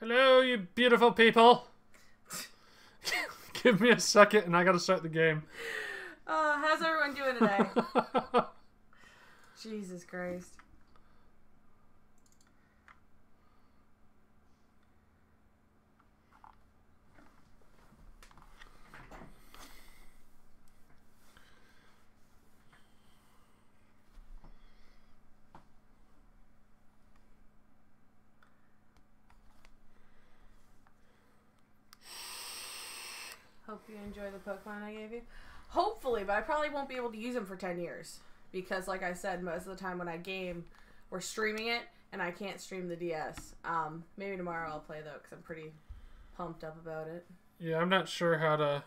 Hello, you beautiful people. Give me a second and I gotta start the game. Uh, how's everyone doing today? Jesus Christ. Hope you enjoy the Pokemon I gave you. Hopefully, but I probably won't be able to use them for 10 years. Because, like I said, most of the time when I game, we're streaming it, and I can't stream the DS. Um, maybe tomorrow I'll play, though, because I'm pretty pumped up about it. Yeah, I'm not sure how to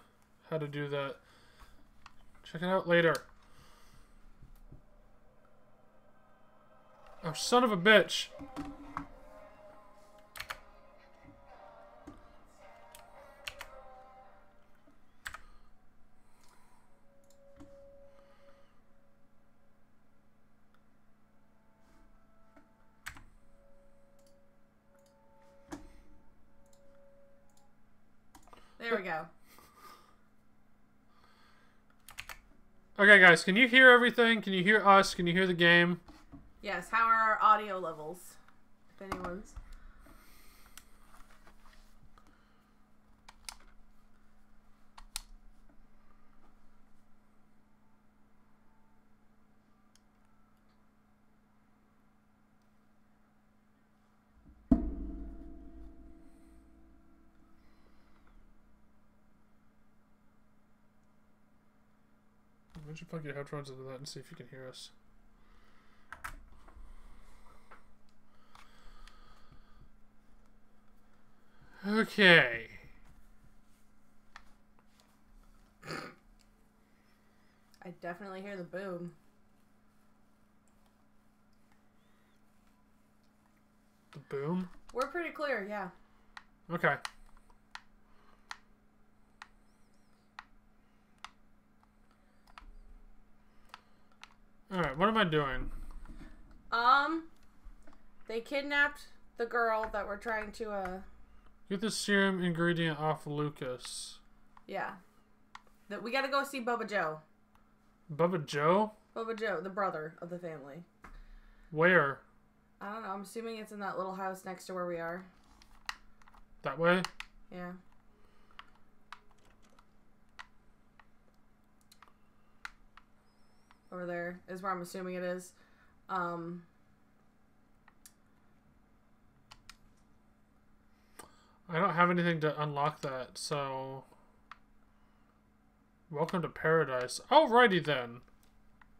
how to do that. Check it out later. Oh, son of a bitch. Okay, guys, can you hear everything? Can you hear us? Can you hear the game? Yes, how are our audio levels? If anyone's. You plug your headphones into that and see if you can hear us? Okay. I definitely hear the boom. The boom? We're pretty clear, yeah. Okay. Alright, what am I doing? Um, they kidnapped the girl that we're trying to, uh, Get the serum ingredient off Lucas. yeah. That we gotta go see Bubba Joe. Bubba Joe? Bubba Joe, the brother of the family. Where? I don't know. I'm assuming it's in that little house next to where we are. That way? Yeah. Over there is where I'm assuming it is. Um, I don't have anything to unlock that, so. Welcome to paradise. Alrighty then.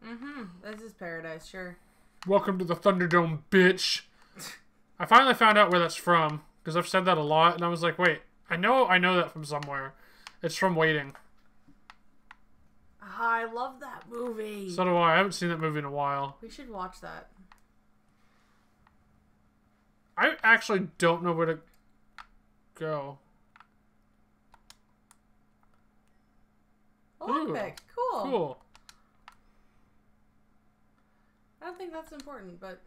mm-hmm. This is paradise, sure. Welcome to the Thunderdome, bitch. I finally found out where that's from because I've said that a lot, and I was like, wait, I know, I know that from somewhere. It's from Waiting. I love that movie. So do I. I haven't seen that movie in a while. we should watch that. I actually don't know where to go. Olympic. Cool. Cool. I don't think that's important, but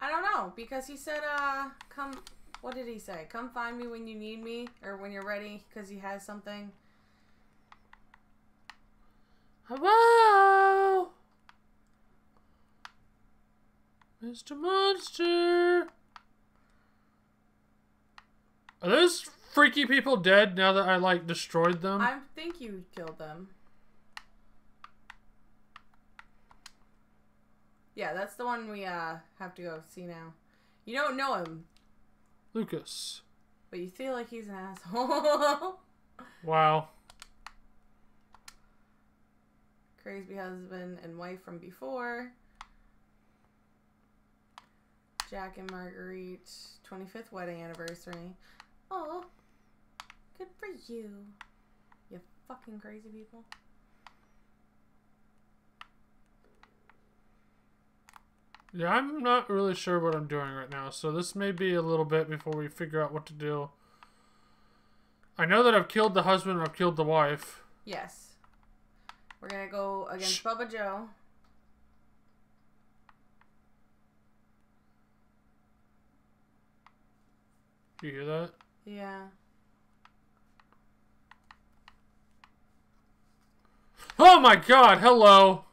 I don't know because he said, "Uh, come." What did he say? Come find me when you need me or when you're ready because he has something. Hello, Mr. Monster. Are those freaky people dead now that I like destroyed them? I think you killed them. Yeah, that's the one we uh have to go see now. You don't know him, Lucas. but you feel like he's an asshole. Wow. Crazy husband and wife from before. Jack and Marguerite, 25th wedding anniversary. Oh, good for you. You fucking crazy people. Yeah, I'm not really sure what I'm doing right now, so this may be a little bit before we figure out what to do. I know that I've killed the husband and I've killed the wife. Yes. We're gonna go against Shh. Bubba Joe. Do you hear that? Yeah. Oh my god, hello!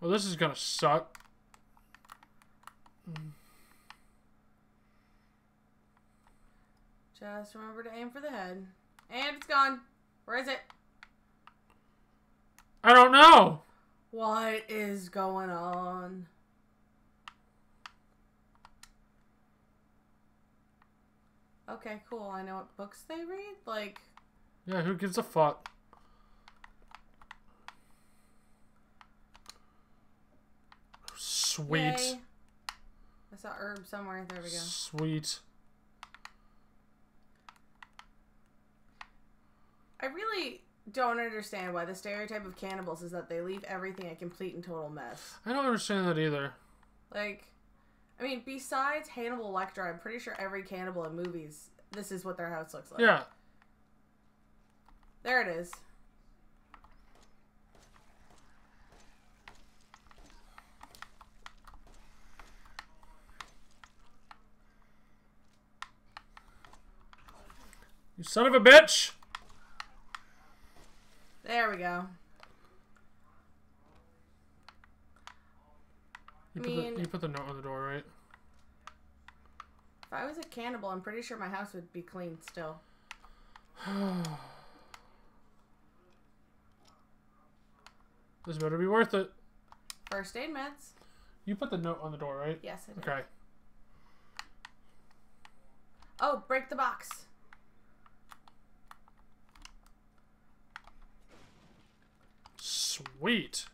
Well, this is gonna suck. Just remember to aim for the head. And it's gone. Where is it? I don't know! What is going on? Okay, cool. I know what books they read. Like, Yeah, who gives a fuck? Sweet. yay. I saw herb somewhere. There we go. Sweet. I really don't understand why the stereotype of cannibals is that they leave everything a complete and total mess. I don't understand that either. Like, I mean, besides Hannibal Lecter, I'm pretty sure every cannibal in movies, this is what their house looks like. Yeah. There it is. You son of a bitch! There we go. You, I put mean- the, you put the note on the door, right? If I was a cannibal, I'm pretty sure my house would be clean still. This better be worth it. First aid meds. You put the note on the door, right? Yes. Okay. Oh, break the box. Sweet.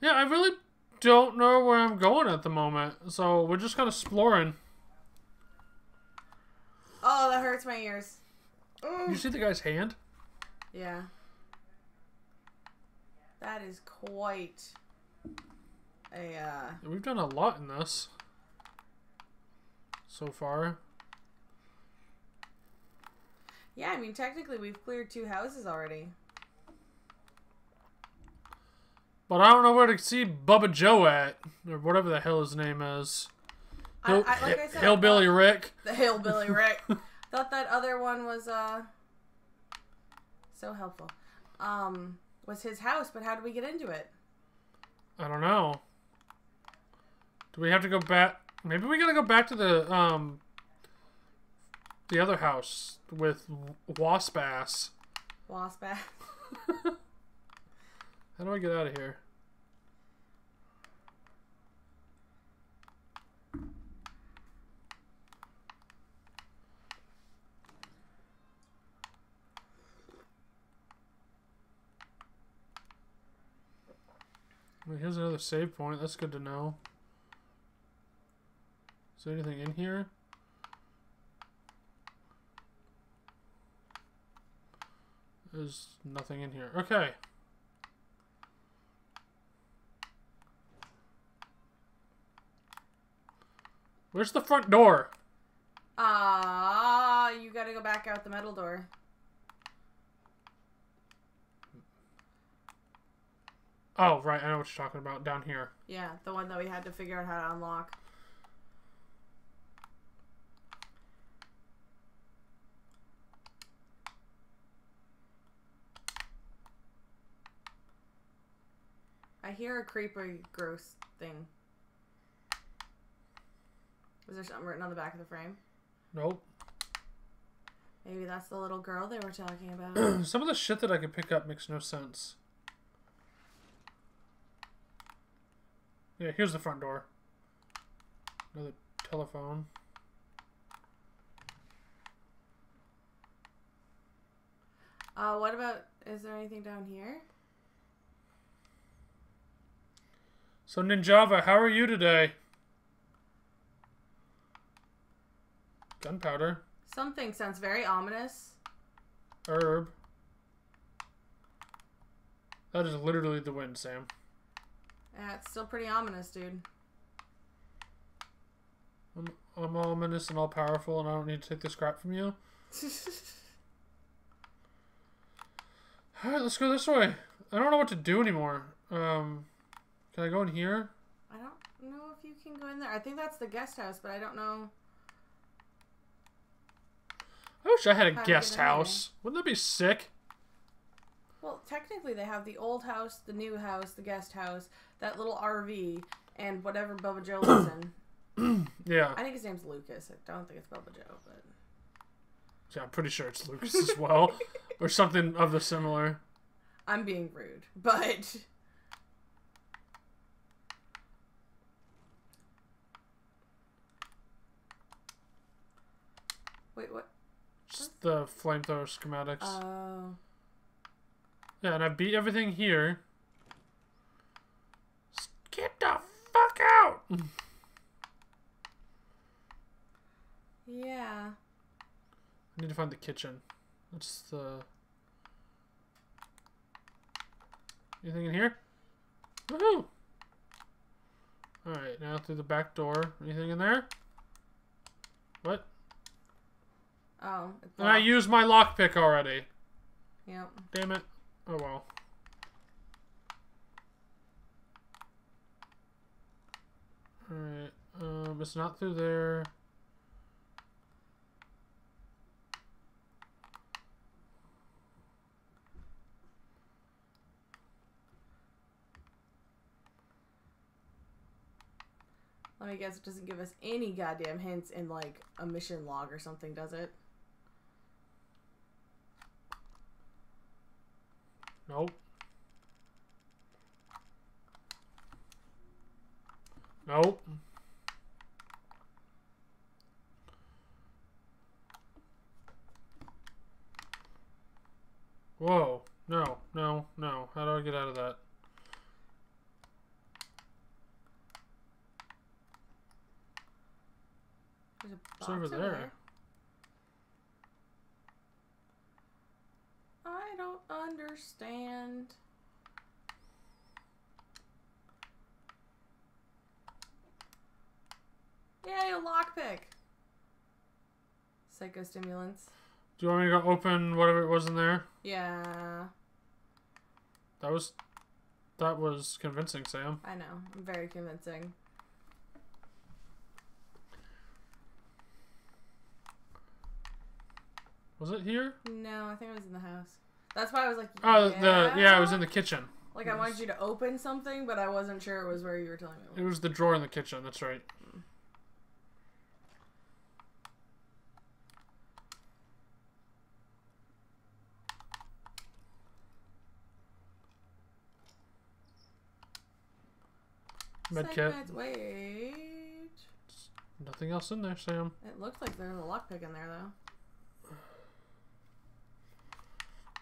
Yeah, I really don't know where I'm going at the moment, so we're just kind of exploring. Oh, that hurts my ears. You see the guy's hand? Yeah. That is quite a uh We've done a lot in this so far. Yeah, I mean technically we've cleared two houses already. But I don't know where to see Bubba Joe at, or whatever the hell his name is. I, Hill, I, like I said, Hillbilly thought- Rick. the hillbilly Rick. thought that other one was uh so helpful. Um was his house, but how do we get into it? I don't know. Do we have to go back? Maybe we gotta go back to the um the other house with Wasp Ass. Wasp ass. How do I get out of here? Well, here's another save point. That's good to know. Is there anything in here? There's nothing in here. Okay. Where's the front door? Ah, you gotta go back out the metal door. Oh, right. I know what you're talking about. Down here. Yeah, the one that we had to figure out how to unlock. I hear a creepy, gross thing. Was there something written on the back of the frame? Nope. Maybe that's the little girl they were talking about. Some of the shit that I could pick up makes no sense. Yeah, here's the front door. Another telephone. uh, what about? Is there anything down here? So, Ninjava, how are you today? Gunpowder. Something sounds very ominous. Herb. That is literally the wind, Sam. Yeah, it's still pretty ominous, dude. I'm, I'm ominous and all powerful, and I don't need to take this crap from you. Alright, let's go this way. I don't know what to do anymore. Um, can I go in here? I don't know if you can go in there. I think that's the guest house, but I don't know. I wish I had a guest house. Wouldn't that be sick? Well, technically, they have the old house, the new house, the guest house, that little RV, and whatever Bubba Joe lives in. Yeah. I think his name's Lucas. I don't think it's Bubba Joe, but Yeah, I'm pretty sure it's Lucas as well. or something of the similar. I'm being rude. But wait, what? Just the flamethrower schematics. Oh, yeah, and I beat everything here. Just Get the fuck out! yeah. I need to find the kitchen. That's the. Anything in here? Woohoo! Alright, now through the back door. Anything in there? What? Oh, And I used my lockpick already. Yep. Damn it. Oh well. Alright, um, it's not through there. Let me guess. It doesn't give us any goddamn hints in like a mission log or something, does it? Nope. Nope. Whoa. No, no, no. How do I get out of that? There's a box over there. I don't understand. Yay, a lockpick. Psychostimulants. Do you want me to go open whatever it was in there? Yeah, That was that was convincing, Sam. I know. Very convincing. Was it here? No, I think it was in the house. That's why I was like, Oh, the yeah, it was in the kitchen. Like I wanted you to open something, but I wasn't sure it was where you were telling me. It me. was the drawer in the kitchen. That's right. Medkit. Wait. Nothing else in there, Sam. It looks like there's a lockpick in there though. But you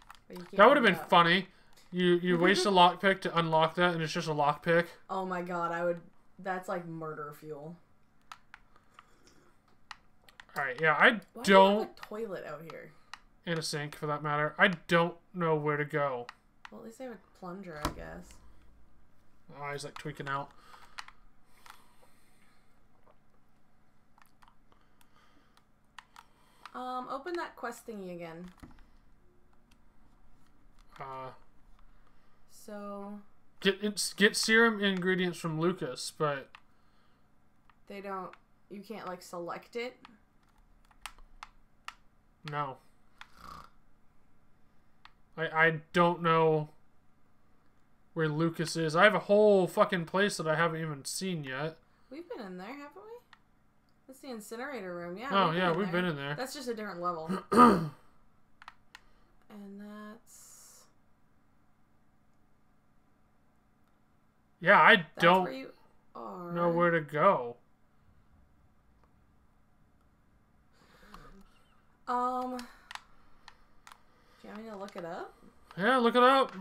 can't That would have been up. funny. You you waste a lockpick to unlock that, and it's just a lockpick. Oh my god, I would. That's like murder fuel. All right, yeah, I Why don't, do you have a toilet out here? In a sink for that matter. I don't know where to go. Well, at least they have a plunger, I guess. My eyes like tweaking out. Um, open that quest thingy again. Uh, So get it's, get serum ingredients from Lucas, but they don't. You can't like select it. no. I I don't know where Lucas is. I have a whole fucking place that I haven't even seen yet. We've been in there, haven't we? That's the incinerator room. Yeah. oh we've yeah, been we've there. been in there. That's just a different level. and that's. Yeah, I That's don't where know where to go. Um. Do you want me to look it up? Yeah, look it up.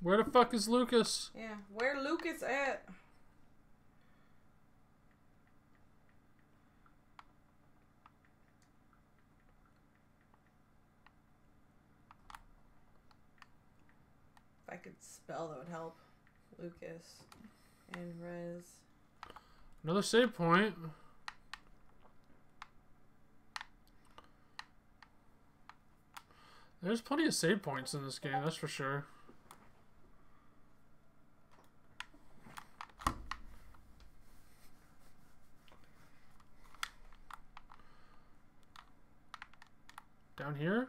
Where the fuck is Lucas? Yeah. Where Lucas at? If I could spell, that would help. Lucas and Rez. Another save point. There's plenty of save points in this game, that's for sure. Down here?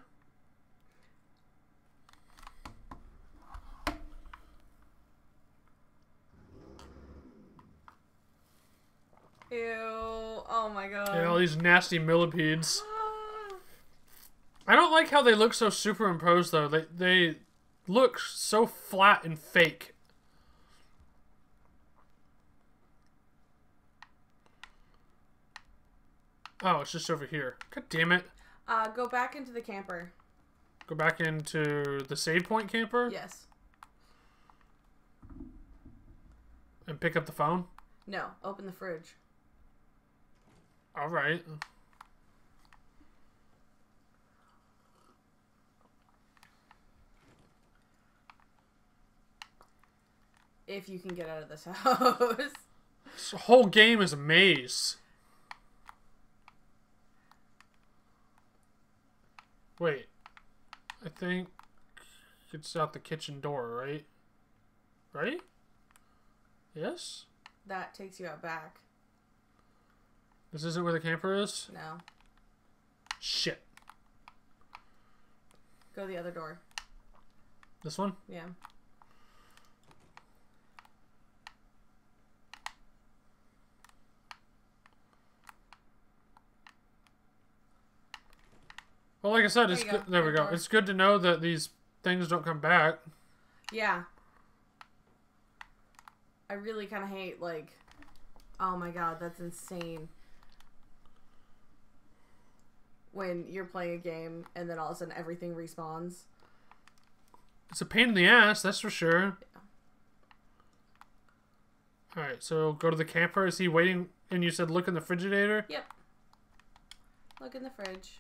Ew. Oh my god. Yeah, all these nasty millipedes. I don't like how they look so superimposed though. They they look so flat and fake. Oh, it's just over here. God damn it. Uh, go back into the camper. Go back into the save point camper Yes. and pick up the phone. No. Open the fridge. All right. If you can get out of this house. This whole game is a maze. Wait. I think it's out the kitchen door, right? Right? Yes? that takes you out back. This isn't where the camper is? No. Shit. Go the other door. This one? Yeah. Well, like I said, There it's good. go. There we go. door. It's good to know that these things don't come back. Yeah. I really kind of hate, like, oh my god, that's insane. When you're playing a game and then all of a sudden everything respawns. It's a pain in the ass, that's for sure. Alright, so go to the camper. Is he waiting? And you said look in the refrigerator? Yep. Look in the fridge.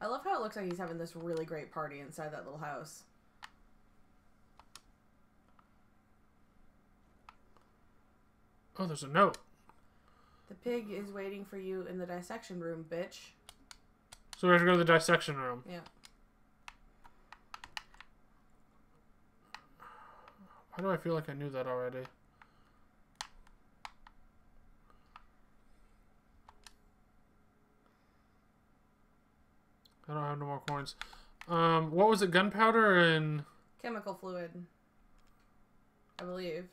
I love how it looks like he's having this really great party inside that little house. Oh, there's a note. The pig is waiting for you in the dissection room, bitch. So we have to go to the dissection room. Yeah. Why do I feel like I knew that already? I don't have no more coins. Um, what was it? Gunpowder and Chemical fluid. I believe.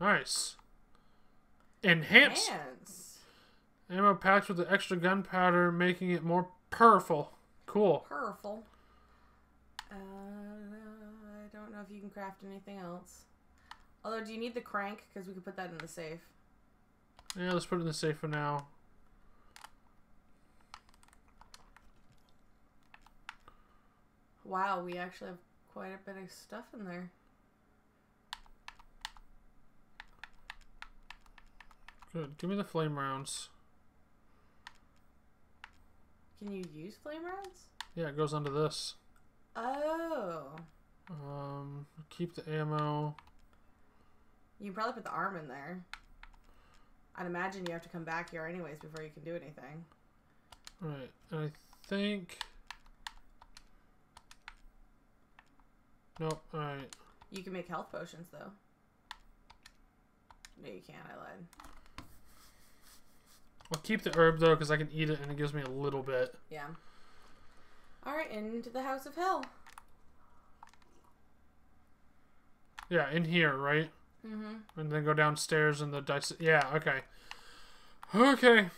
Nice. Enhance Hands. ammo packed with the extra gunpowder, making it more powerful. Cool. Powerful. Uh, I don't know if you can craft anything else. Although, do you need the crank? Because we could put that in the safe. Yeah, let's put it in the safe for now. Wow, we actually have quite a bit of stuff in there. Good. Give me the flame rounds. Can you use flame rounds? Yeah, it goes under this. Oh. Um, keep the ammo. You can probably put the arm in there. I'd imagine you have to come back here anyways before you can do anything. Right, and I think. Nope. All right. You can make health potions though. No, you can't. I lied. I'll keep the herb though because I can eat it and it gives me a little bit. Yeah. All right, into the house of hell. Yeah, in here, right? Mm-hmm. And then go downstairs and the dice. Yeah. Okay. Okay.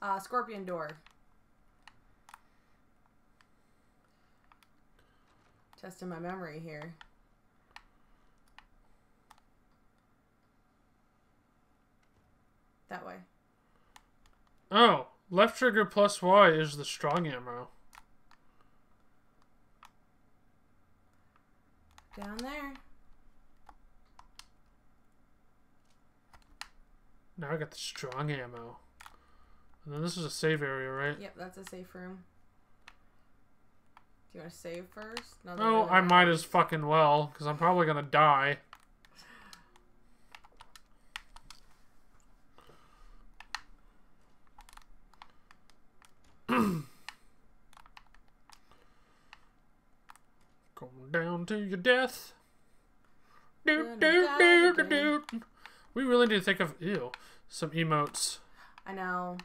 Uh, scorpion door. Testing my memory here. That way. Oh, left trigger plus Y is the strong ammo. Down there. Now I got the strong ammo. And then this is a save area, right? Yep, that's a safe room. Do you want to save first? No, Oh, I might as fucking well, because I'm probably gonna die. Going down to your death. Do, do, do, do, do. We really need to think of ew some emotes. I know.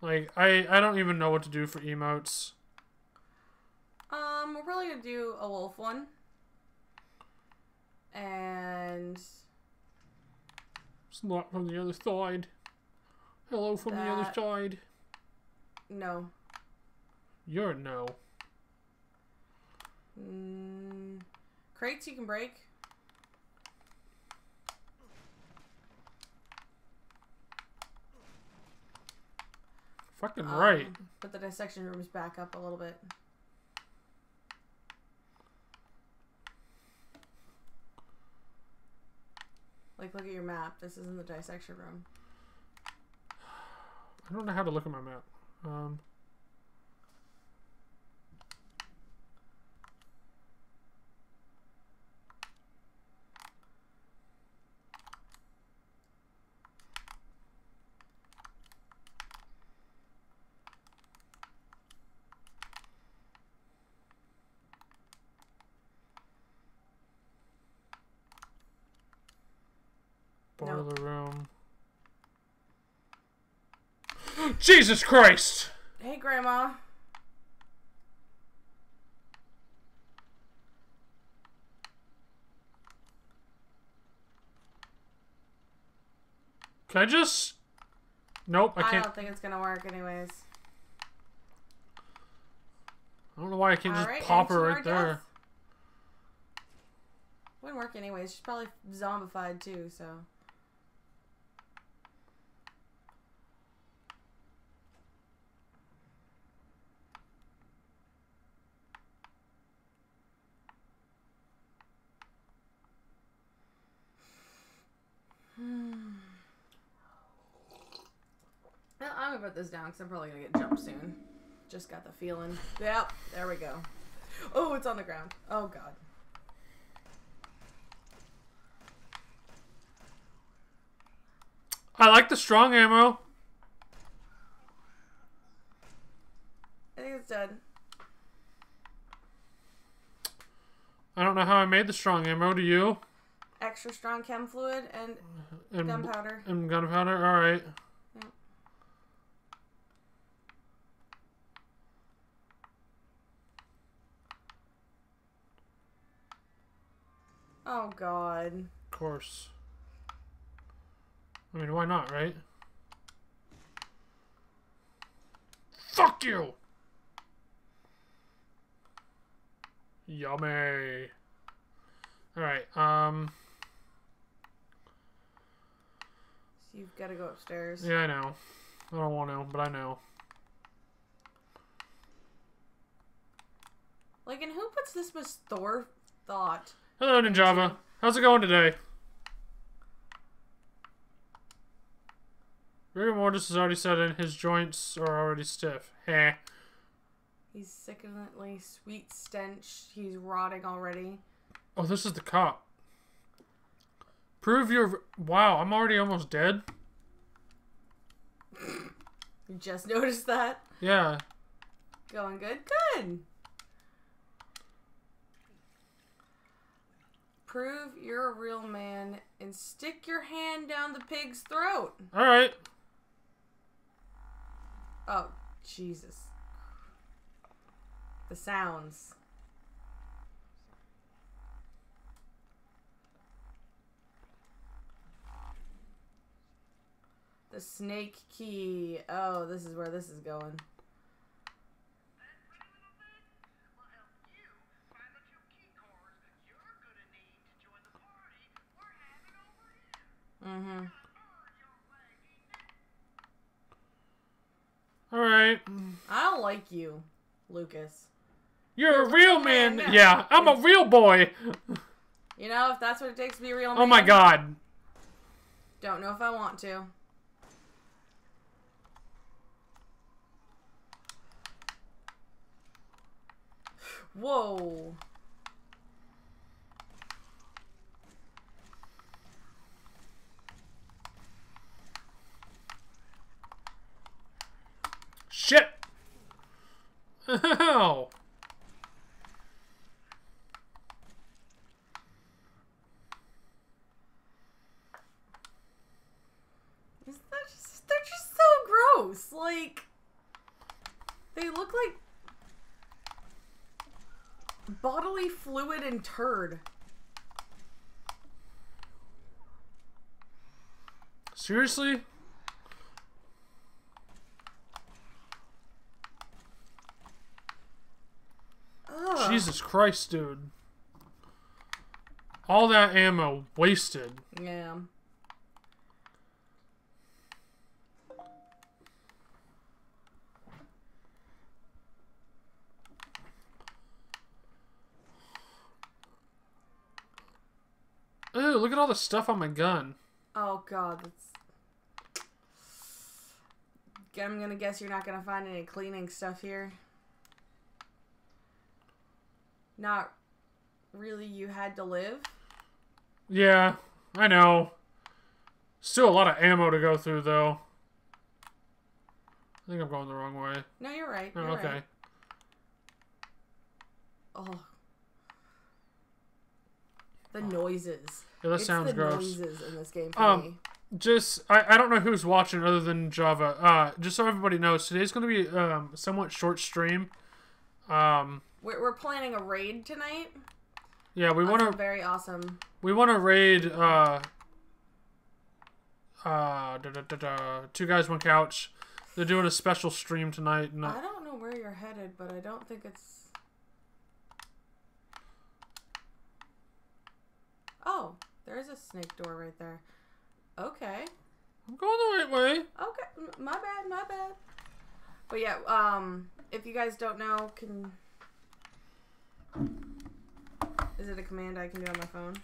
Like I I don't even know what to do for emotes. Um, we're probably gonna do a wolf one. And It's not from the other side. Hello from the other side. no. You're no. Mm, crates you can break. Fucking Um, right. But the dissection room's back up a little bit. Like, look at your map. This isn't the dissection room. I don't know how to look at my map. Um. No. Boiler room. Jesus Christ! Hey, Grandma. Can I just? Nope, I I, can't. I don't think it's gonna work, anyways. I don't know why I can't just Alright, pop her right there. death. Wouldn't work anyways. She's probably zombified too, so. I'm gonna put this down because I'm probably gonna get jumped soon. Just got the feeling. Yep, there we go. Oh, it's on the ground. Oh god. I like the strong ammo. I think it's dead. I don't know how I made the strong ammo. Do you? Extra strong chem fluid and And, gunpowder. and gunpowder. All right. Yep. Oh god. Of course. I mean, why not, right? Fuck you! Yummy. Alright, um... So you've got to go upstairs. Yeah, I know. I don't want to, but I know. Like, and who puts this much Thor thought? Hello, Ninjava. How's it going today? Rigor mortis has already set in. His joints are already stiff. Heh. He's sickeningly sweet stench. He's rotting already. Oh, this is the cop. Prove your. Wow, I'm already almost dead. You just noticed that. Yeah. Going good? Good. Prove you're a real man and stick your hand down the pig's throat. Alright. Oh, Jesus. The sounds. The snake key. Oh, this is where this is going. Mm-hmm. Alright. I don't like you, Lucas. You're a real man. man, Yeah, I'm a real boy. You know, if that's what it takes to be a real man. Oh my god. Don't know if I want to. Whoa. Shit! Ow! Isn't that just, they're just so gross. Like, they look like bodily fluid and turd. Seriously? Ugh. Jesus Christ, dude. All that ammo wasted. Yeah. Ooh, look at all the stuff on my gun. Oh god, that's. I'm gonna guess you're not gonna find any cleaning stuff here. Not really. You had to live. Yeah, I know. Still a lot of ammo to go through, though. I think I'm going the wrong way. No, you're right. Oh, You're okay. right. Oh. The noises. Yeah, that it's sounds the gross. noises in this game for Um, me. Just, I, I don't know who's watching other than Java. Uh, just so everybody knows, today's going to be um, somewhat short stream. Um, We're, we're planning a raid tonight. yeah, we want to very awesome. we want to raid uh, uh, da, da, da, da, two guys one couch. They're doing a special stream tonight. And, uh, I don't know where you're headed, but I don't think it's. Oh, there is a snake door right there. Okay. I'm going the right way. Okay, my bad, my bad. But yeah, um, if you guys don't know, can is it a command I can do on my phone?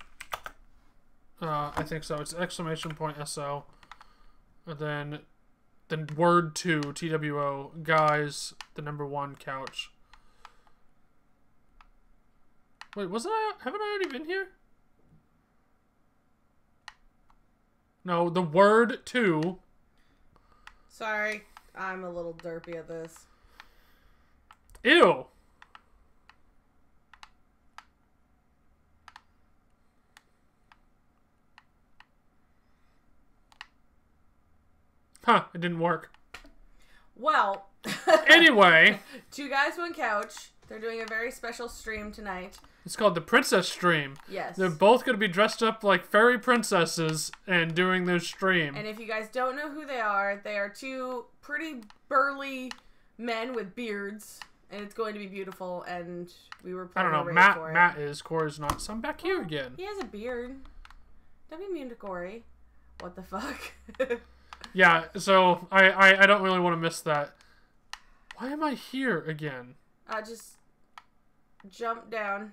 Uh, I think so. It's exclamation point SO. And then the word two, TWO, guys, the number one couch. Wait, wasn't I? Haven't I already been here? No, the word two. Sorry, I'm a little derpy at this. Ew. Huh, it didn't work. Well, Anyway, two guys, one couch. They're doing a very special stream tonight. It's called the Princess Stream. Yes. They're both going to be dressed up like fairy princesses and doing their stream. And if you guys don't know who they are, they are two pretty burly men with beards, and it's going to be beautiful. And we were I don't know. Matt. Matt is. Corey's not. So I'm back here again. He has a beard. Don't be mean to Corey. What the fuck? Yeah. So I, I I don't really want to miss that. Why am I here again? uh, just jump down.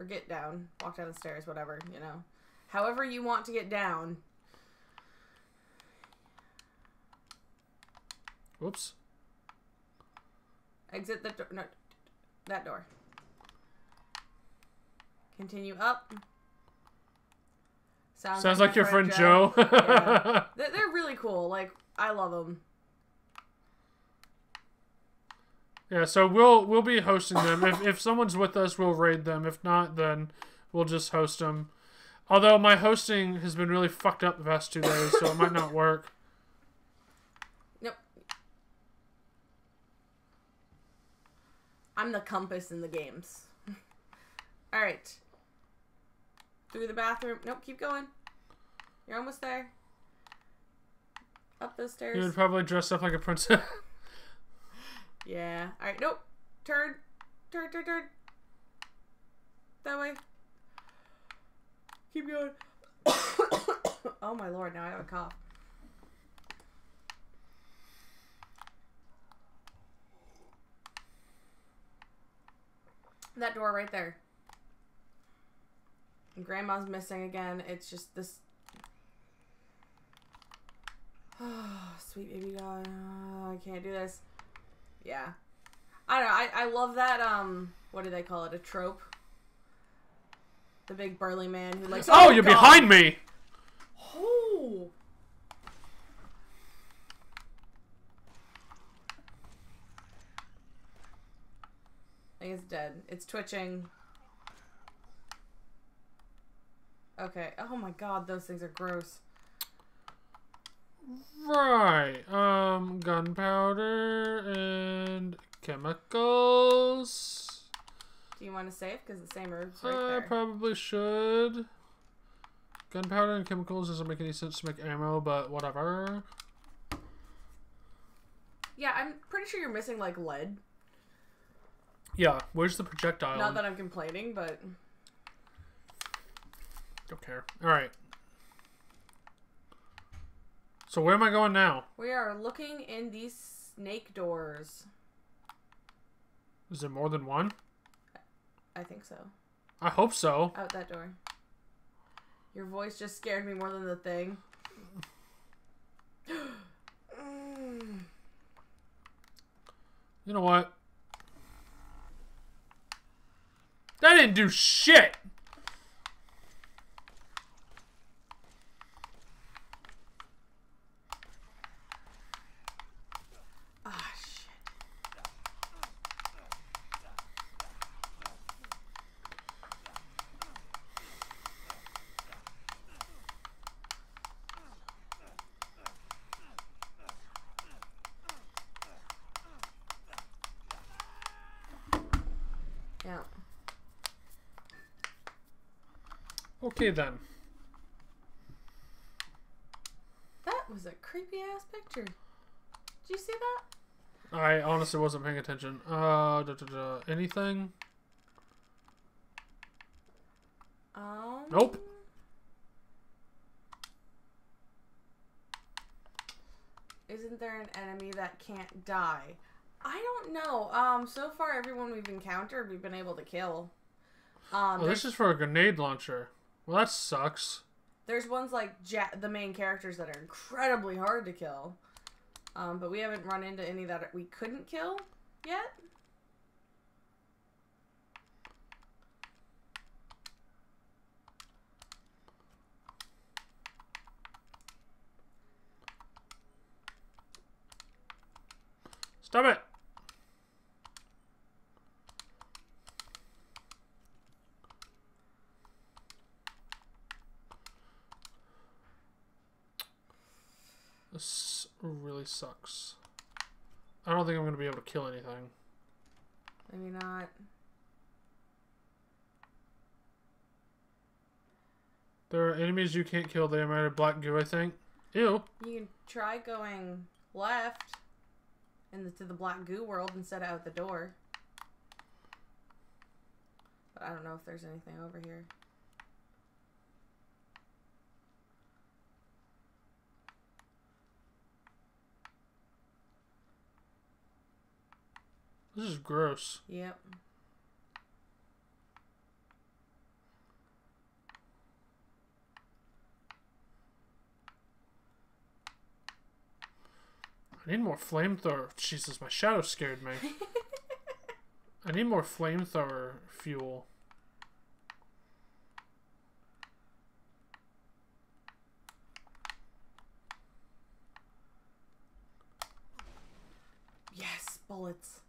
Or get down. Walk down the stairs, whatever, you know. However you want to get down. Whoops. Exit the door. No, that door. Continue up. Sounds, Sounds my like your friend Joe. Yeah. They're, they're really cool. Like I love them. Yeah, so we'll we'll be hosting them. If if someone's with us, we'll raid them. If not, then we'll just host them. Although my hosting has been really fucked up the past two days, so it might not work. Nope. I'm the compass in the games. All right. Through the bathroom. Nope. Keep going. You're almost there. Up those stairs. You would probably dress up like a princess. Yeah. All right. Nope. Turn. Turn. Turn. Turn. That way. Keep going. oh my lord! Now I have a cough. That door right there. And Grandma's missing again. It's just this. Oh, sweet baby doll. Oh, I can't do this. Yeah. I don't know. I, I love that. Um, what do they call it? A trope. The big burly man who likes. Oh, you're God. behind me. Oh. I think it's dead. It's twitching. Okay. Oh my god, those things are gross. Right. Um, gunpowder and chemicals. Do you want to save? Because the same room's right I there. probably should. Gunpowder and chemicals doesn't make any sense to make ammo, but whatever. yeah, I'm pretty sure you're missing like lead. Yeah, where's the projectile? Not that I'm complaining, but Don't care. Alright. So where am I going now? we are looking in these snake doors. Is there more than one? I think so. I hope so. Out that door. Your voice just scared me more than the thing. You know what? That didn't do shit! Ah, shit. Yeah. Okay then. That was a creepy ass picture. Did you see that? I honestly wasn't paying attention. Uh, da, da, da. anything? Um. Nope. Isn't there an enemy that can't die? I don't know. Um, so far everyone we've encountered, we've been able to kill. Um, Oh, this is for a grenade launcher. Well, that sucks. there's ones like ja- the main characters that are incredibly hard to kill. Um, but we haven't run into any that we couldn't kill yet. Stop it! This really sucks. I don't think I'm going to be able to kill anything. Maybe not. There are enemies you can't kill. They are made of black goo, I think. Ew. You can try going left into the black goo world instead of out the door. But I don't know if there's anything over here. This is gross. Yep. I need more flamethrower. Jesus, my shadow scared me. I need more flamethrower fuel. Yes, bullets.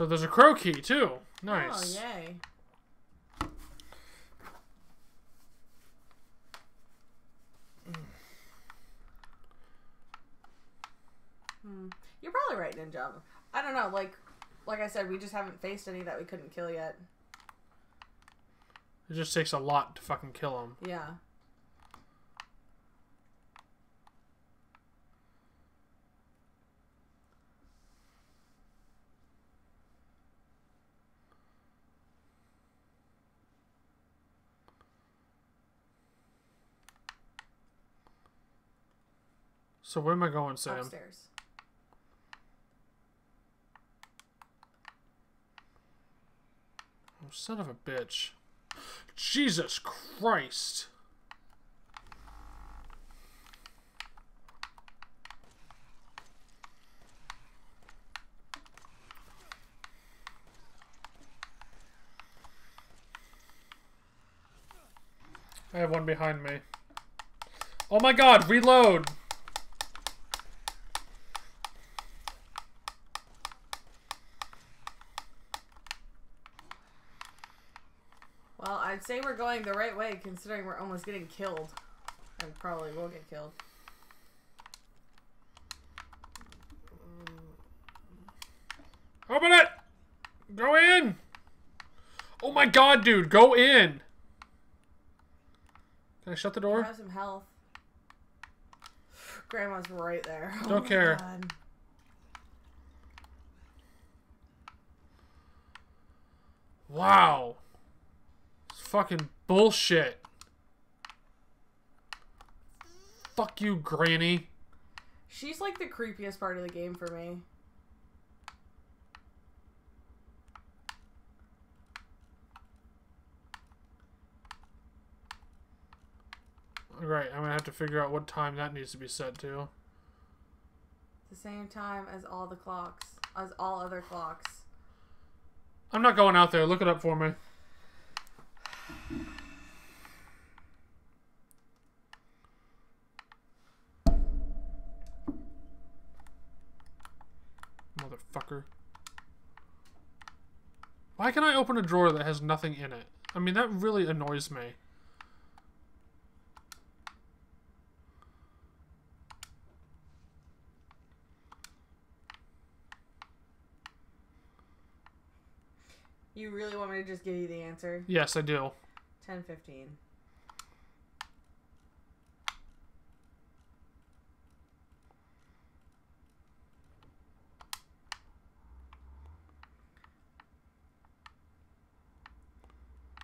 So there's a crow key too. Nice. Oh, yay. Hmm. You're probably right, Ninja. I don't know, like like I said, we just haven't faced any that we couldn't kill yet. It just takes a lot to fucking kill them. Yeah. So where am I going, Sam? Upstairs. Oh, son of a bitch. Jesus Christ. I have one behind me. Oh my god, reload! Say we're going the right way considering we're almost getting killed. And probably will get killed. Mm. Open it! Go in! Oh my god, dude, go in! Can I shut the door? Have some health. Grandma's right there. Oh Don't care. God. Wow. Fucking bullshit. Fuck you, Granny. She's like the creepiest part of the game for me. Right, I'm gonna have to figure out what time that needs to be set to. The same time as all the clocks, as all other clocks. I'm not going out there. Look it up for me. Motherfucker. Why can I open a drawer that has nothing in it? I mean, that really annoys me. You really want me to just give you the answer? Yes, I do. 10 15.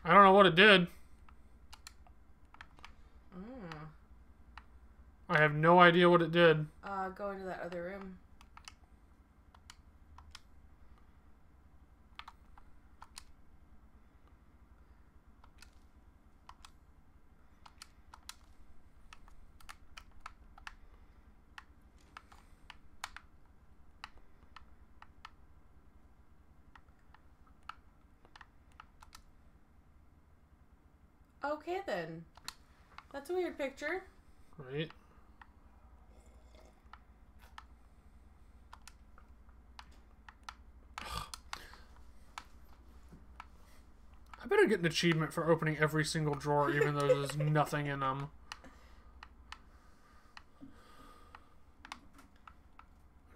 I don't know what it did. Mm. I have no idea what it did. Uh, go into that other room. Okay then. That's a weird picture. Right? I better get an achievement for opening every single drawer, even though there's nothing in them.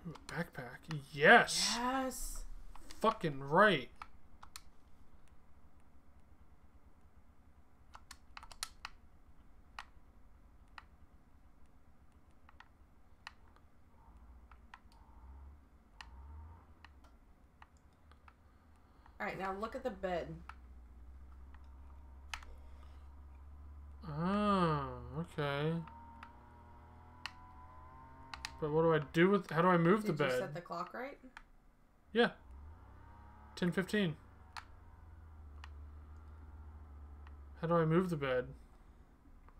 Ooh, backpack. Yes! Yes. Fucking right. Alright, now look at the bed. Oh, okay. But what do I do with... How do I move Did the you bed? set the clock right? Yeah. 1015. How do I move the bed?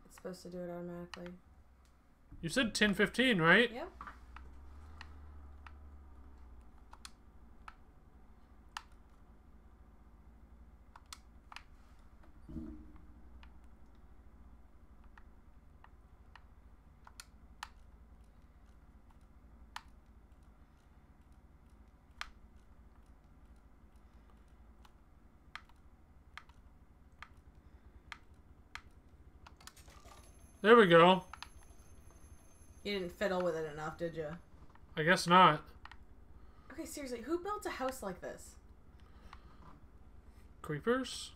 It's supposed to do it automatically. You said 1015, right? Yep. There we go. You didn't fiddle with it enough, did you? I guess not. Okay, seriously, who built a house like this? Creepers?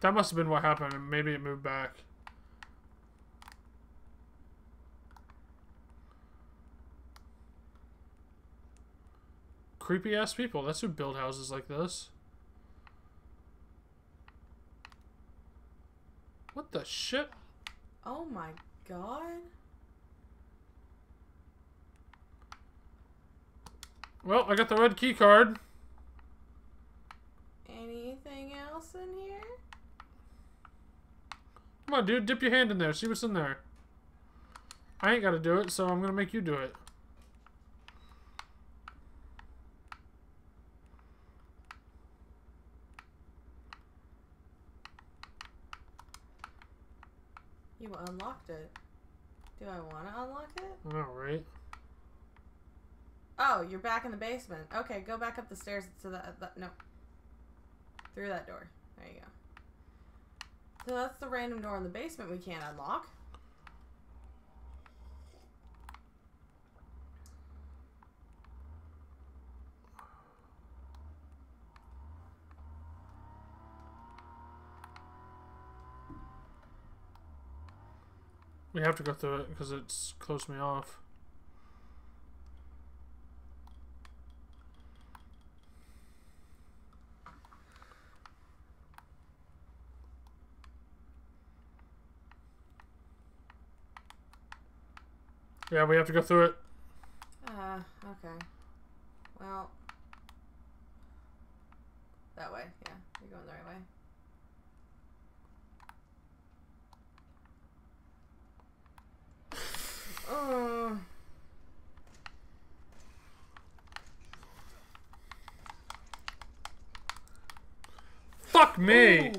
That must have been what happened, and maybe it moved back. Creepy ass people. That's who build houses like this. What the shit? Oh my god. Well, I got the red key card. Anything else in here? Come on, dude, dip your hand in there. See what's in there. I ain't got to do it, so I'm gonna make you do it. You unlocked it. Do I want to unlock it? All right. Oh, you're back in the basement. Okay, go back up the stairs to the, the no. Through that door. There you go. So that's the random door in the basement we can't unlock. We have to go through it because it's closed me off. Yeah, we have to go through it. Uh, okay. Well, that way. Yeah, you're going the right way. Fuck me!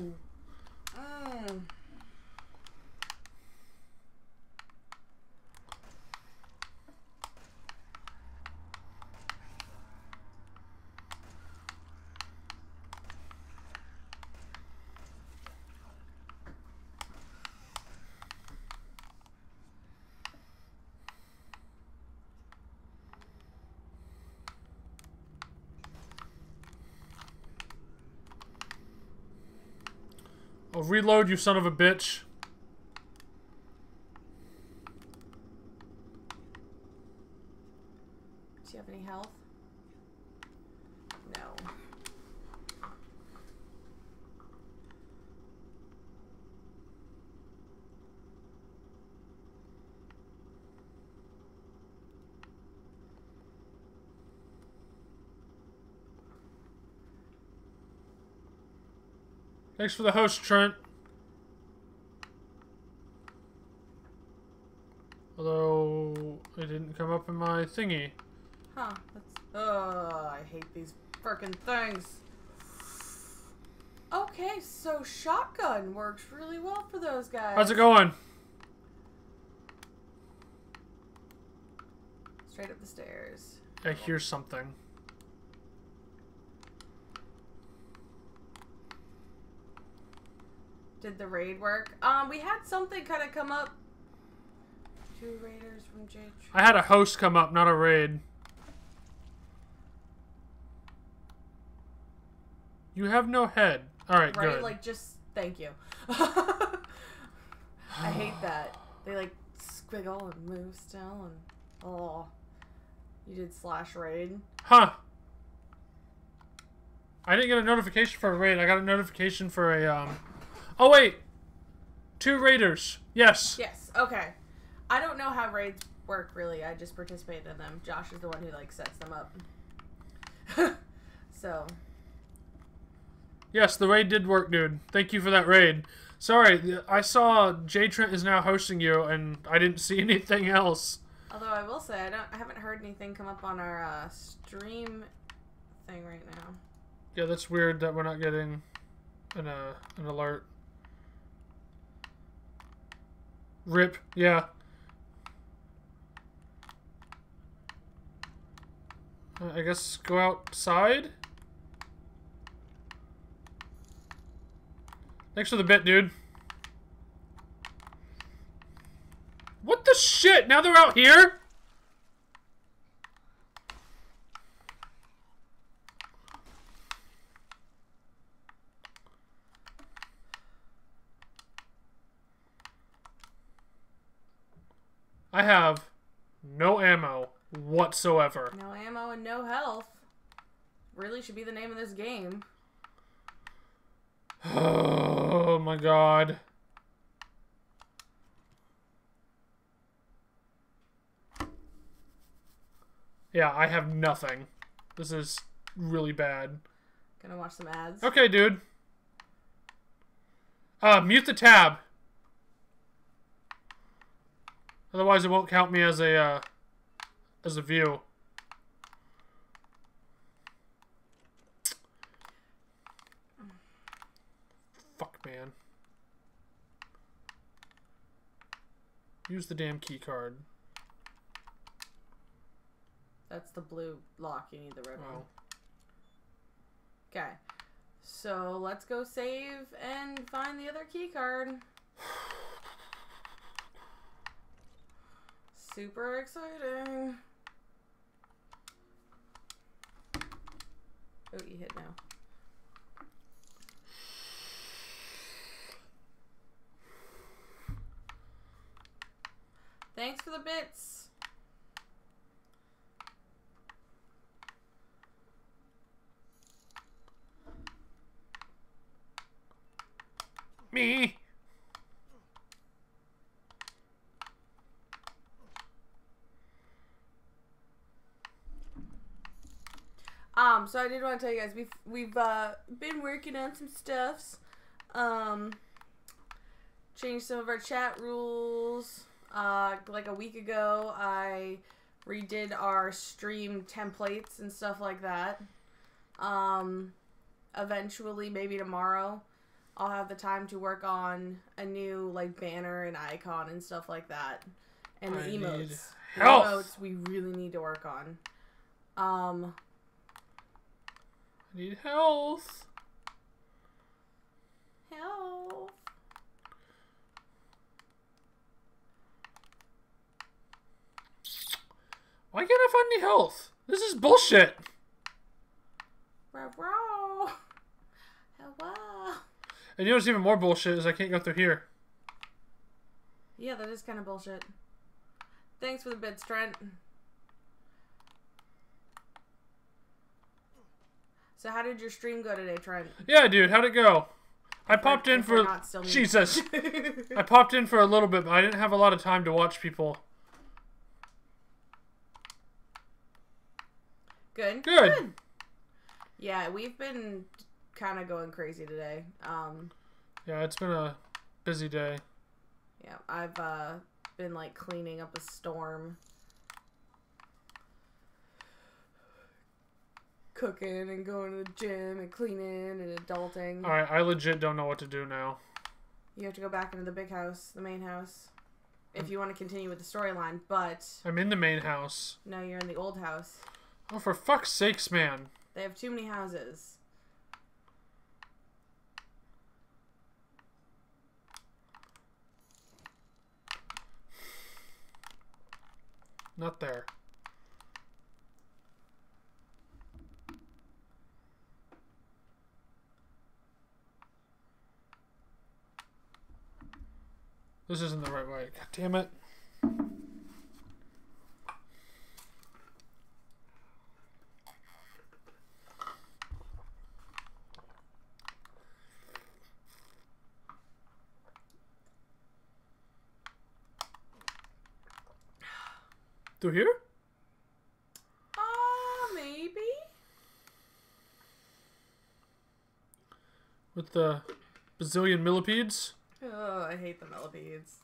Ooh. Mm. Reload, you son of a bitch. Do you have any health? No. Thanks for the host, Trent. Although, it didn't come up in my thingy. Huh. That's. Oh, I hate these frickin' things. Okay, so shotgun works really well for those guys. How's it going? Straight up the stairs. I hear something. Did the raid work? Um, we had something kind of come up. Two raiders from J. I had a host come up, not a raid. You have no head. Alright, Right? good. Like, just thank you. I hate that. They like squiggle and move still and oh. You did slash raid. Huh. I didn't get a notification for a raid. I got a notification for a, um... Oh, wait! Two raiders. Yes. Yes. Okay. I don't know how raids work really. I just participate in them. Josh is the one who like sets them up. so Yes, the raid did work, dude. Thank you for that raid. Sorry, I saw J Trent is now hosting you, and I didn't see anything else. Although I will say I don't I haven't heard anything come up on our uh, stream thing right now. Yeah, that's weird that we're not getting an uh, an alert. Rip. Yeah. Uh, I guess go outside. Thanks for the bit, dude. What the shit? Now they're out here? I have no ammo whatsoever. No ammo and no health. Really should be the name of this game. Oh my god. Yeah, I have nothing. This is really bad. Gonna watch some ads. Okay, dude. Uh, mute the tab. Otherwise, it won't count me as a, uh, as a view. Fuck, man. Use the damn key card. That's the blue lock. You need the red one. Oh. Okay. So let's go save and find the other key card. Super exciting. Oh, you hit now. Thanks for the bits. Me. Um, so I did want to tell you guys we've we've uh, been working on some stuffs. Um, changed some of our chat rules. Uh, like a week ago, I redid our stream templates and stuff like that. Um, eventually, maybe tomorrow, I'll have the time to work on a new like banner and icon and stuff like that, and the I emotes. The emotes we really need to work on. Um, I need health. Health. Why can't I find any health? This is bullshit. Hello. And you know what's even more bullshit is I can't go through here. Yeah, that is kind of bullshit. Thanks for the bits, Trent. So how did your stream go today, Trent? Yeah, dude, how'd it go? I popped in for not still muted. Jesus. I popped in for a little bit, but I didn't have a lot of time to watch people. Good. Good. Yeah, we've been kind of going crazy today. Um, Yeah, it's been a busy day. yeah, I've uh, been like cleaning up a storm, cooking and going to the gym and cleaning and adulting. All right, I legit don't know what to do now. You have to go back into the big house, the main house, if you want to continue with the storyline. But I'm in the main house. no, you're in the old house. Oh, for fuck's sakes, man. They have too many houses. Not there. This isn't the right way. God damn it. Through here? Ah, maybe. With the bazillion millipedes? Oh, I hate the millipedes.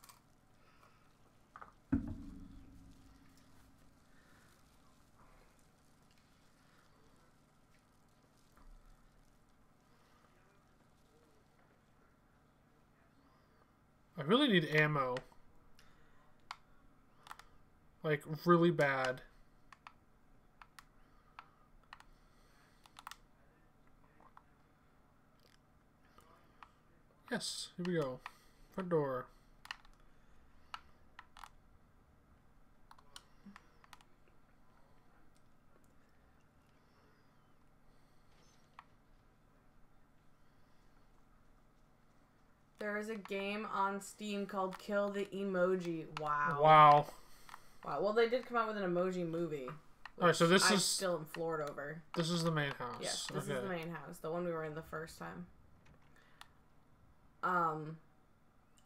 I really need ammo. Like, really bad. Yes, here we go. Front door. There is a game on Steam called Kill the Emoji. Wow. Wow. Wow. Well, they did come out with an emoji movie. Alright, so which this I'm is- still in Florida over. This is the main house. Yes, this okay. is the main house, the one we were in the first time. Um,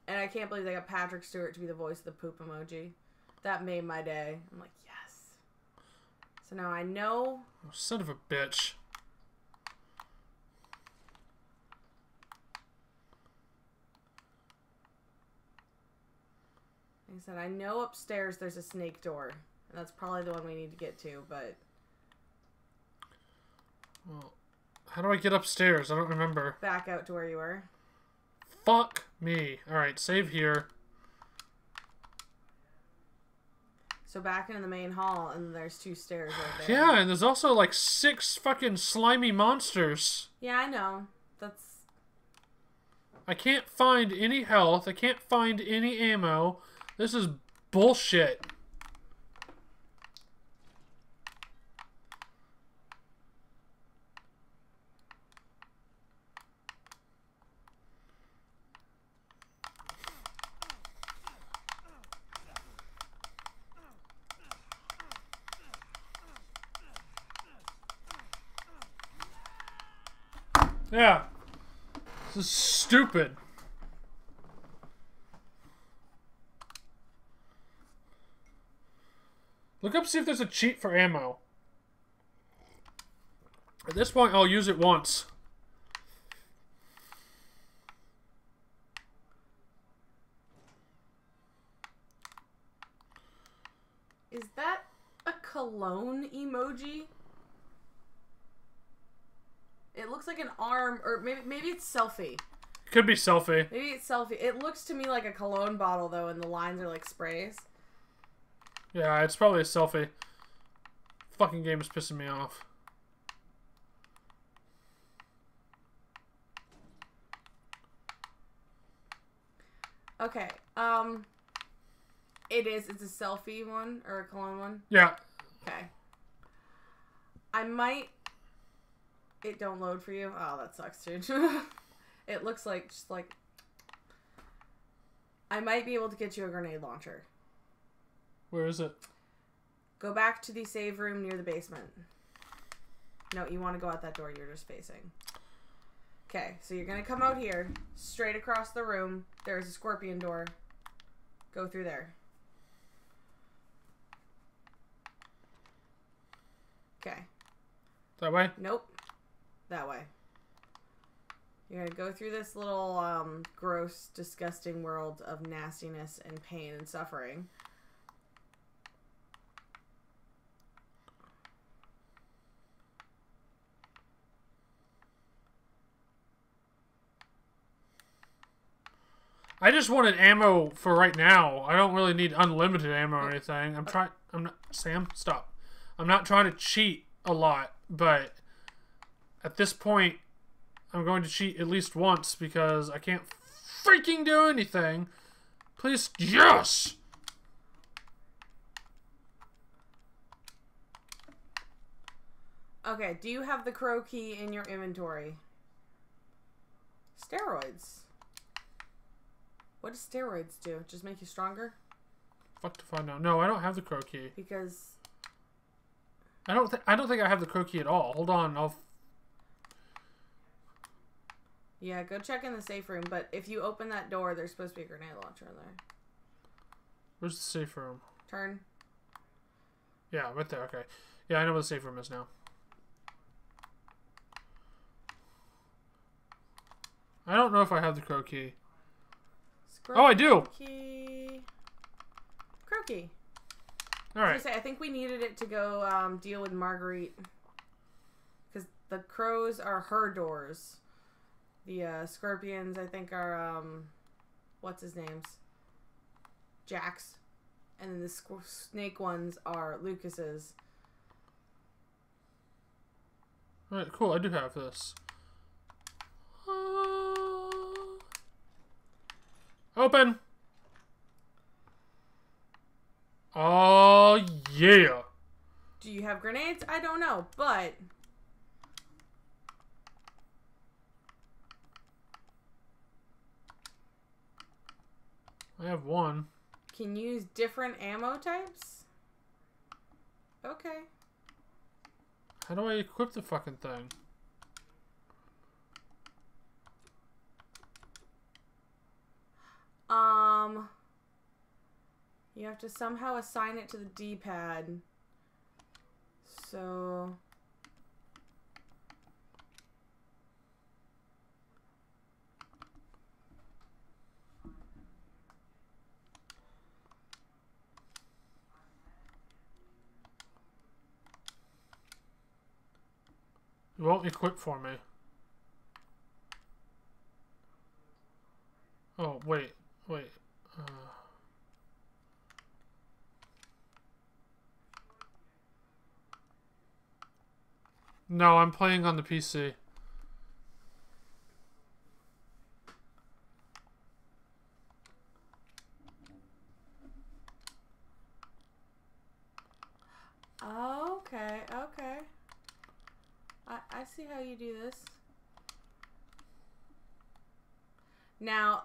and I can't believe they got Patrick Stewart to be the voice of the poop emoji. That made my day. I'm like, yes. So now I know. Oh, son of a bitch. Like I said, I know upstairs there's a snake door, and that's probably the one we need to get to. But Well, how do I get upstairs? I don't remember. back out to where you were. Fuck me. Alright, save here. So back in the main hall, and there's two stairs right there. Yeah, and there's also like six fucking slimy monsters. Yeah, I know. That's I can't find any health. I can't find any ammo. This is bullshit. Yeah. This is stupid. Look up see if there's a cheat for ammo. At this point, I'll use it once. is that a cologne emoji? It looks like an arm, or maybe maybe it's selfie. Could be selfie. Maybe it's selfie. It looks to me like a cologne bottle though, and the lines are like sprays. Yeah, it's probably a selfie. Fucking game is pissing me off. Okay. Um. It is. It's a selfie one or a cologne one. Yeah. Okay. I might. It don't load for you. Oh, that sucks, dude. it looks like just like. I might be able to get you a grenade launcher. Where is it? Go back to the save room near the basement. No, you want to go out that door you're just facing. Okay, so you're gonna come out here, straight across the room. There's a scorpion door. Go through there. Okay. That way? Nope. That way. You're gonna go through this little um, gross, disgusting world of nastiness and pain and suffering. I just wanted ammo for right now. I don't really need unlimited ammo or anything. I'm trying. I'm not. Sam, stop. I'm not trying to cheat a lot, but at this point, I'm going to cheat at least once because I can't freaking do anything. Please, yes. Okay, do you have the crow key in your inventory? Steroids. What do steroids do? Just make you stronger? Fuck to find out. No, I don't have the crow key. Because I don't. I don't think I have the crow key at all. Hold on. I'll. Yeah, go check in the safe room. But if you open that door, there's supposed to be a grenade launcher in there. Where's the safe room? Turn. Yeah, right there. Okay. Yeah, I know where the safe room is now. I don't know if I have the crow key. Oh, I do. Crow key. Crow key. All I right. say, I think we needed it to go um, deal with Marguerite. Because the crows are her doors. The uh, scorpions, I think, are, um, what's his name's? Jack's. And then the squ- snake ones are Lucas's. All right. Cool. I do have this. Uh, Open. Oh yeah. Do you have grenades? I don't know, but I have one. can you use different ammo types? Okay. How do I equip the fucking thing? Um, you have to somehow assign it to the D-pad. So, It won't equip for me. Oh, wait, wait. Uh... No, I'm playing on the PC. Okay, okay. I, I see how you do this. Now,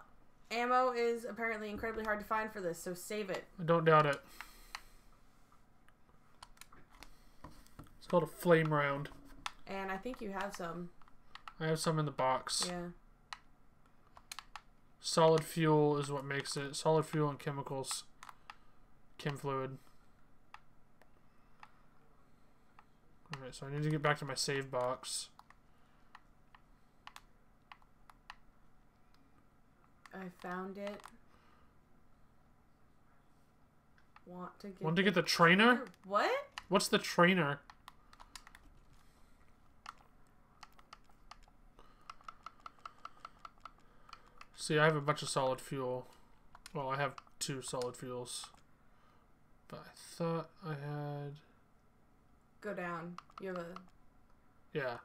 ammo is apparently incredibly hard to find for this, so save it. I don't doubt it. It's called a flame round. And I think you have some. I have some in the box. Yeah. Solid fuel is what makes it. Solid fuel and chemicals. Chem fluid. Alright, so I need to get back to my save box. I found it. Want to get Want to get the trainer? What? What's the trainer? See, I have a bunch of solid fuel. Well, I have two solid fuels. But I thought I had... Go down. You have a Yeah.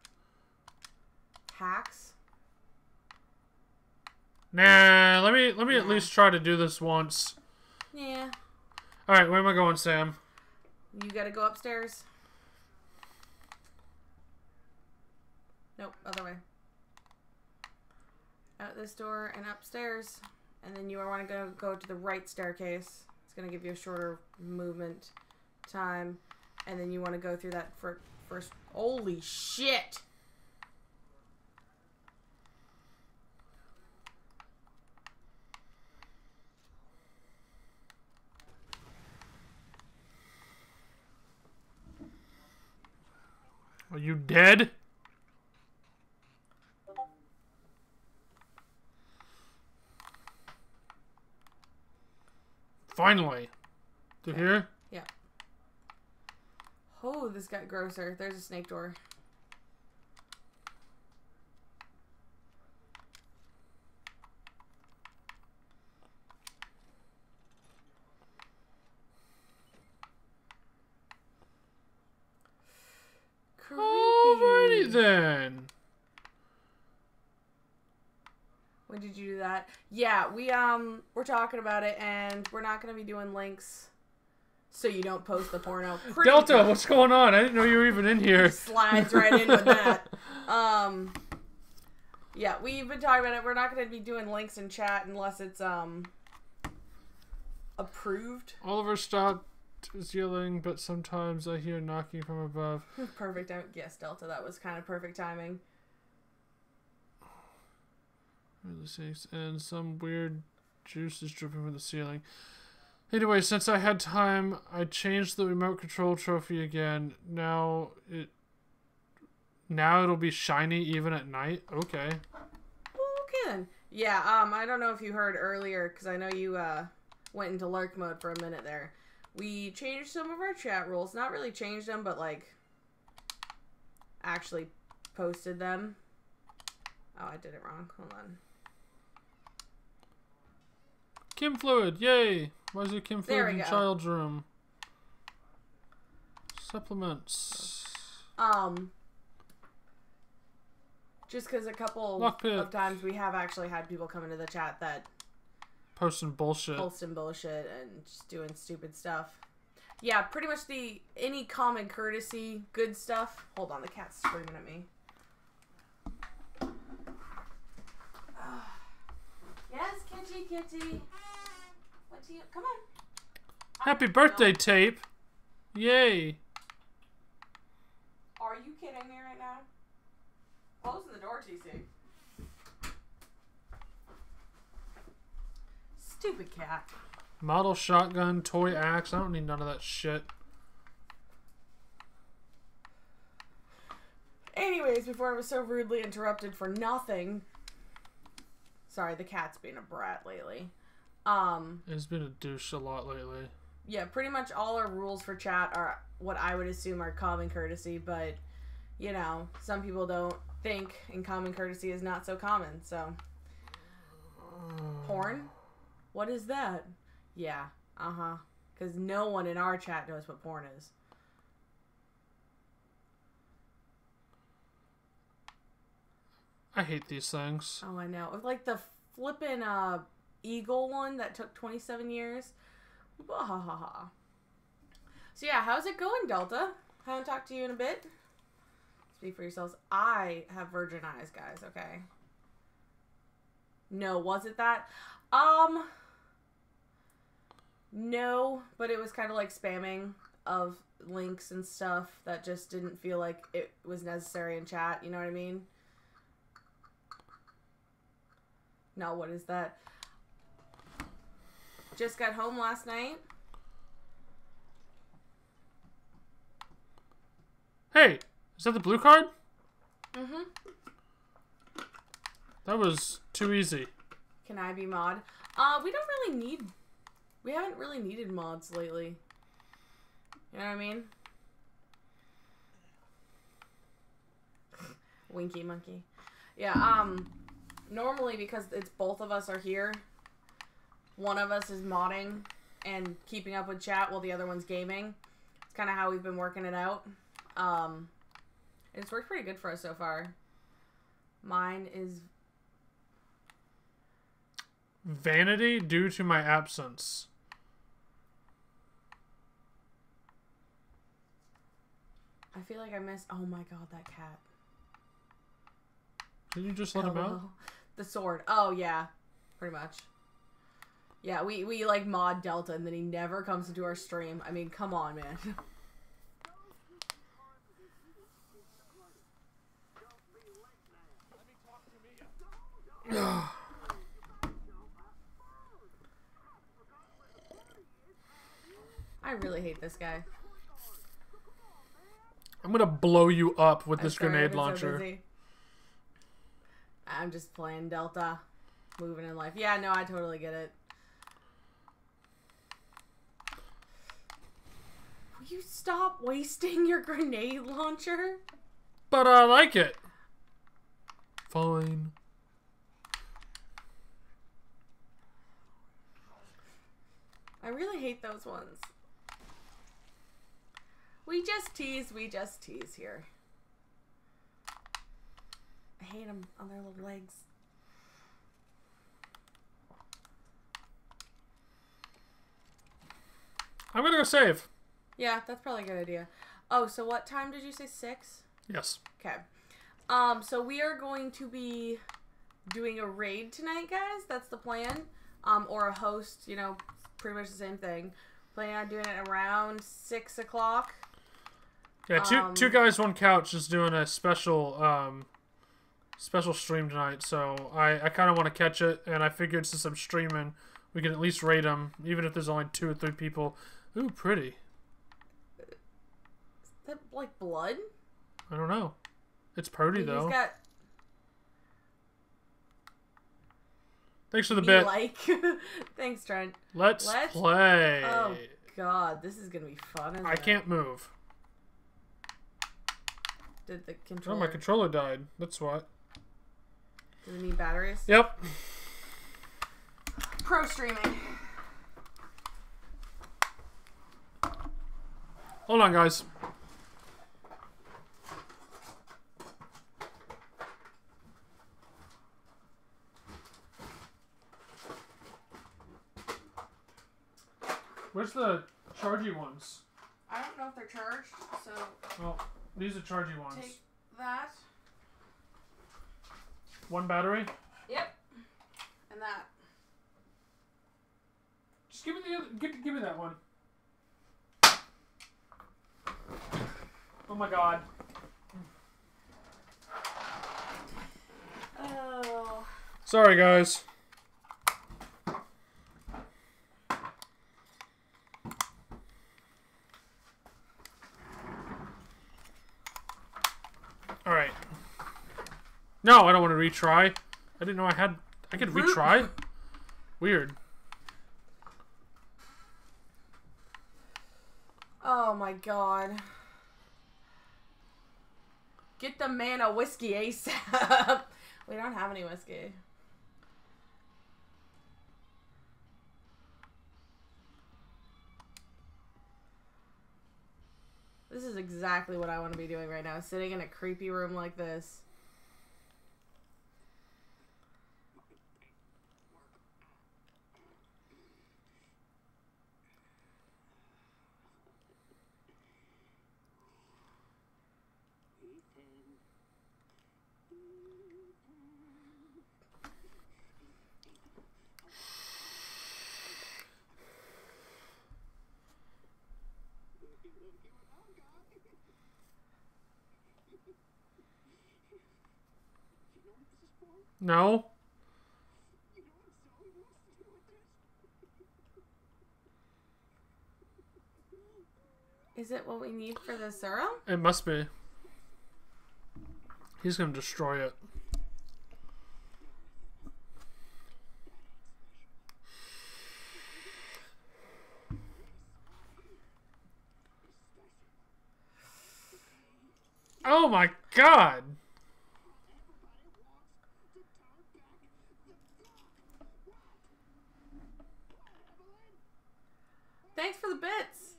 hacks. Nah, let me let me at least try to do this once. Yeah. Alright, where am I going, Sam? You gotta go upstairs. Nope, other way. Out this door and upstairs. And then you are want to go go to the right staircase. It's gonna give you a shorter movement time. And then you want to go through that for first. Holy shit! Are you dead? Finally. To here? Oh, this got grosser. There's a snake door. Alrighty then. When did you do that? Yeah, we um we're talking about it and we're not gonna be doing links so you don't post the porno. Pretty Delta, much. what's going on? I didn't know you were even in here. slides right in with that. Um Yeah, we've been talking about it. We're not gonna be doing links in chat unless it's um approved. Oliver stopped is yelling, but sometimes I hear knocking from above. Perfect time. Yes, Delta, that was kind of perfect timing. And some weird juice is dripping from the ceiling. Anyway, since I had time, I changed the remote control trophy again. Now it now it'll be shiny even at night. Okay. Okay then. Yeah, um, I don't know if you heard earlier, because I know you uh, went into lurk mode for a minute there. We changed some of our chat rules. Not really changed them, but like actually posted them. Oh, I did it wrong. Hold on. Chem fluid, yay! Why is it Chem There fluid in go. child's room? Supplements. Um, just because a couple of times we have actually had people come into the chat that Posting bullshit. posting bullshit and just doing stupid stuff. Yeah, pretty much the any common courtesy, good stuff. Hold on, the cat's screaming at me. Yes, kitty, kitty. Do you? Come on. Happy birthday tape! Yay! Are you kidding me right now? Closing the door, TC. Stupid cat. Model shotgun, toy axe. I don't need none of that shit. Anyways, before I was so rudely interrupted for nothing. Sorry, the cat's being a brat lately. Um, It's been a douche a lot lately. yeah, pretty much all our rules for chat are what I would assume are common courtesy, but you know, some people don't think and common courtesy is not so common, so porn? What is that? Yeah, uh-huh. Cuz no one in our chat knows what porn is. I hate these things. Oh, I know. Like the flippin' uh, Eagle one that took 27 years. Bahaha. So yeah, how's it going, Delta? Haven't talked to you in a bit. Speak for yourselves. I have virgin eyes, guys. Okay. No, was it that? Um. No, but it was kind of like spamming of links and stuff that just didn't feel like it was necessary in chat. You know what I mean? No, what is that? Just got home last night. Hey, is that the blue card? Mm-hmm. That was too easy. Can I be mod? Uh, we don't really need. We haven't really needed mods lately. You know what I mean? Winky monkey. Yeah, um, normally because it's both of us are here, one of us is modding and keeping up with chat while the other one's gaming. It's kind of how we've been working it out. Um, it's worked pretty good for us so far. Mine is Vanity due to my absence. I feel like I missed. Oh my god, that cat. Did you just let him out? The sword. Oh yeah, pretty much. Yeah, we we like mod Delta, and then he never comes into our stream. I mean, come on, man. I really hate this guy. I'm gonna blow you up with I'm this sorry, grenade been so launcher. I'm just playing Delta, moving in life. Yeah, no, I totally get it. You stop wasting your grenade launcher? but I like it. Fine. I really hate those ones. We just tease, we just tease here. I hate them on their little legs. I'm gonna go save. Yeah, that's probably a good idea. Oh, so what time did you say? Six? Yes. Okay. Um, so we are going to be doing a raid tonight, guys. That's the plan. Um, or a host, you know, pretty much the same thing. Planning on doing it around six o'clock. Yeah, two Um, two guys, one couch is doing a special um special stream tonight. So I I kind of want to catch it, and I figured since I'm streaming, we can at least rate them, even if there's only two or three people. Ooh, pretty. Is that like blood? I don't know. It's pretty He's though. got Thanks for the me bit. like. Thanks, Trent. Let's, Let's- play. Oh God, this is gonna be fun. I it? can't move. Did the Oh, my controller died. That's what. Does it need batteries? Yep. Pro streaming. Hold on, guys. Where's the chargy ones? I don't know if they're charged, so Well, these are chargy ones. take that. One battery. Yep. And that. Just give me the other. Give, give me that one. Oh my god. Oh. Sorry, guys. All right. No, I don't want to retry. I didn't know I had. I could retry. Weird. Oh my god. Get the man a whiskey ASAP. we don't have any whiskey. This is exactly what I want to be doing right now. Sitting in a creepy room like this. No. Is it what we need for the serum? It must be. He's gonna destroy it. Oh my god! Thanks for the bits.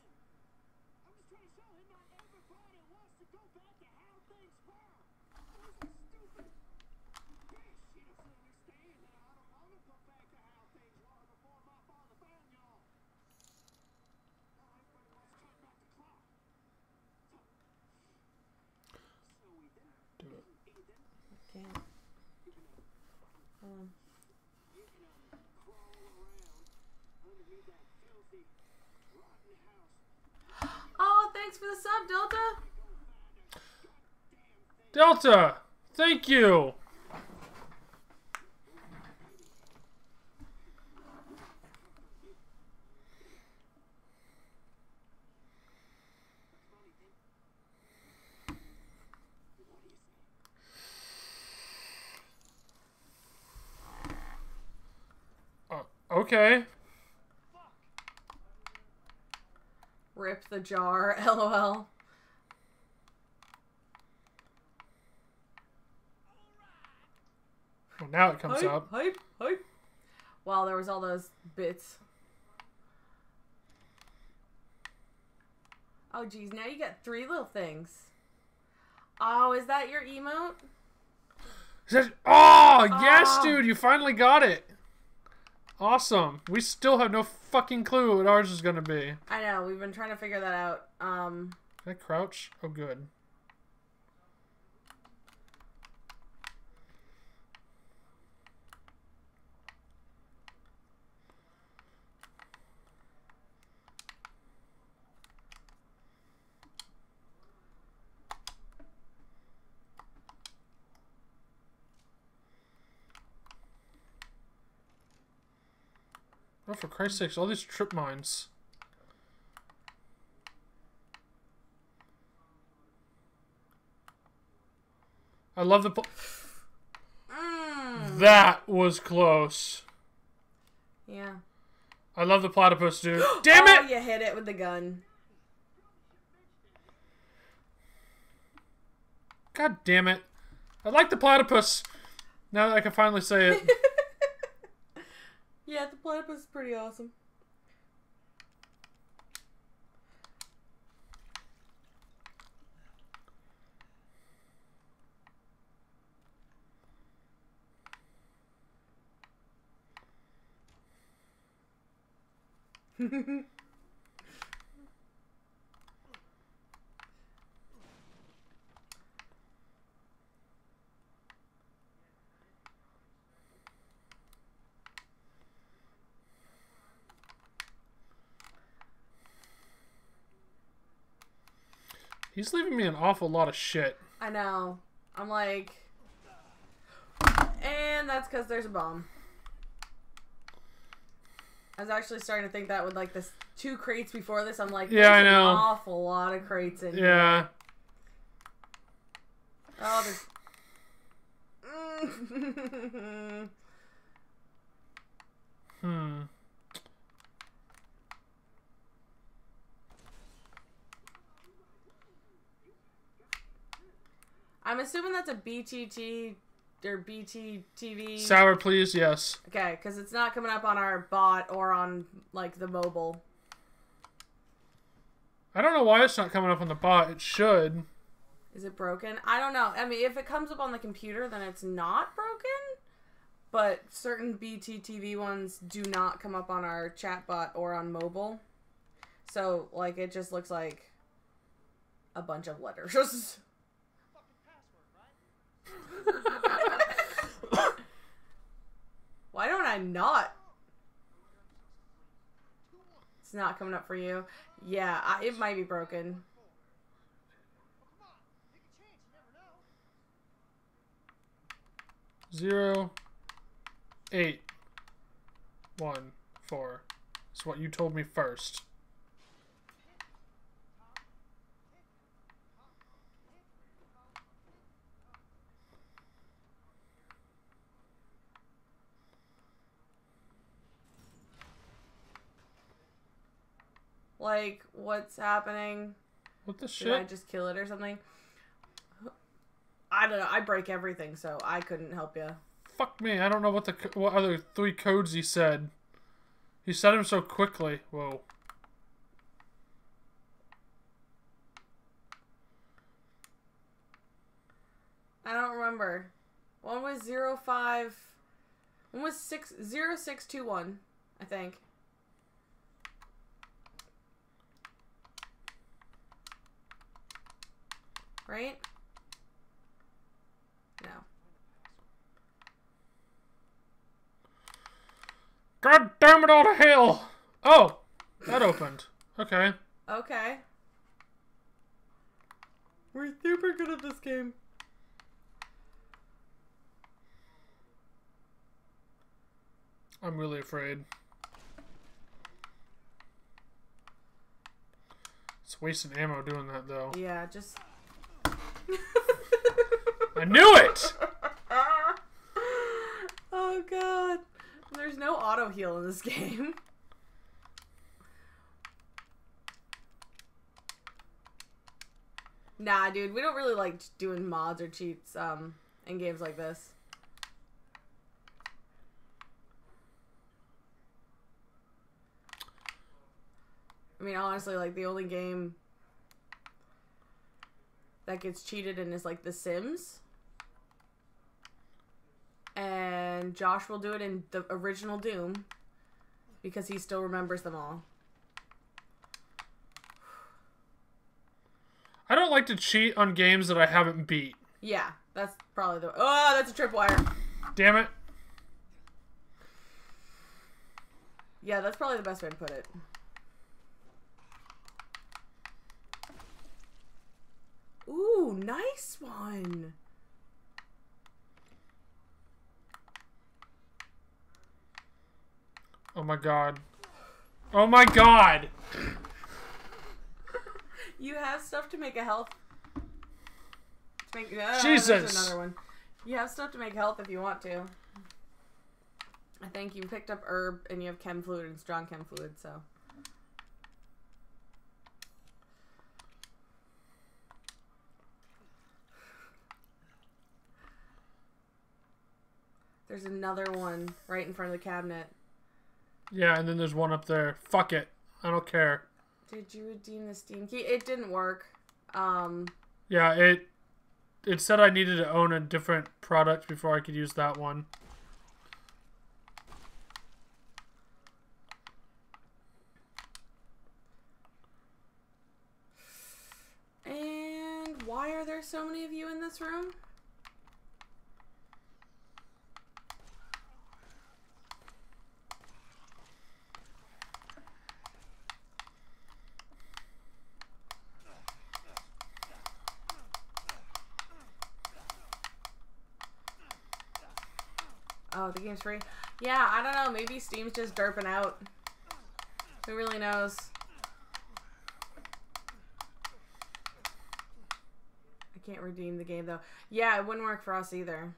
Do it. Can't. Um, oh, thanks for the sub, Delta. Delta! Thank you! Uh, okay. Rip the jar, lol. Well, now it comes hype, up. hype, hype. Wow, there was all those bits. Oh, geez, now you got three little things. Oh, is that your emote? Says- Oh, ah, yes, Oh. dude, you finally got it. Awesome. We still have no fucking clue what ours is gonna be. I know, we've been trying to figure that out. Um, Can I crouch? Oh, good. Oh, for Christ's sakes, all these trip mines. I love the. Mm, that was close. yeah. I love the platypus, dude. Damn Oh, it! you hit it with the gun. God damn it. I like the platypus. Now that I can finally say it. yeah, the platypus is pretty awesome. He's leaving me an awful lot of shit. I know. I'm like, and that's because there's a bomb. I was actually starting to think that with like this two crates before this. I'm like, Yeah, I know. An awful lot of crates in here. Yeah. Oh, there's. Mm. Hmm. I'm assuming that's a BTT or BTTV. Sour, please. Yes. okay, because it's not coming up on our bot or on like the mobile. I don't know why it's not coming up on the bot. It should. Is it broken? I don't know. I mean, if it comes up on the computer, then it's not broken. But certain BTTV ones do not come up on our chatbot or on mobile. So, like, it just looks like a bunch of letters. Why don't I not? It's not coming up for you. Yeah, I, it might be broken. Zero, eight, one, four. It's what you told me first. Like, what's happening? What the shit? Did I just kill it or something? I don't know. I break everything, so I couldn't help you. Fuck me. I don't know what the what other three codes he said. He said them so quickly. Whoa. I don't remember. One was zero five. One was six zero six two one. I think. Right? No. God damn it all to hell! Oh, that opened. Okay. Okay. We're super good at this game. I'm really afraid. It's wasting ammo doing that though. Yeah, just. I knew it! oh god. There's no auto heal in this game. Nah, dude, we don't really like doing mods or cheats um in games like this. I mean, honestly, like the only game that gets cheated and is like The Sims. And Josh will do it in the original Doom because he still remembers them all. I don't like to cheat on games that I haven't beat. Yeah, that's probably the. Oh, that's a tripwire. Damn it. Yeah, that's probably the best way to put it. Ooh, nice one. Oh my god. Oh my god! You have stuff to make a health. To make, uh, Jesus. Another one. You have stuff to make health if you want to. I think you picked up herb and you have chem fluid and strong chem fluid, so. There's another one right in front of the cabinet. Yeah, and then there's one up there. Fuck it. I don't care. Did you redeem the Steam key? It didn't work. Um, Yeah, it it said I needed to own a different product before I could use that one. and why are there so many of you in this room? Oh, the game's free. Yeah, I don't know. Maybe Steam's just derping out. Who really knows? I can't redeem the game though. Yeah, it wouldn't work for us either.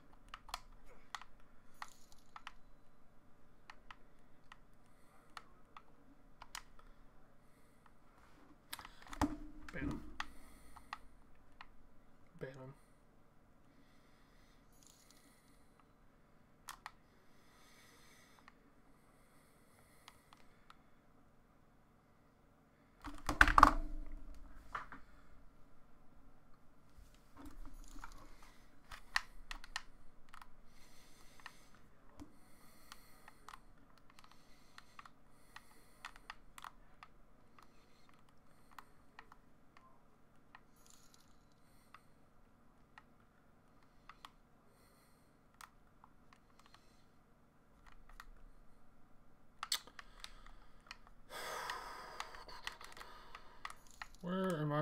Ban him. Ban him.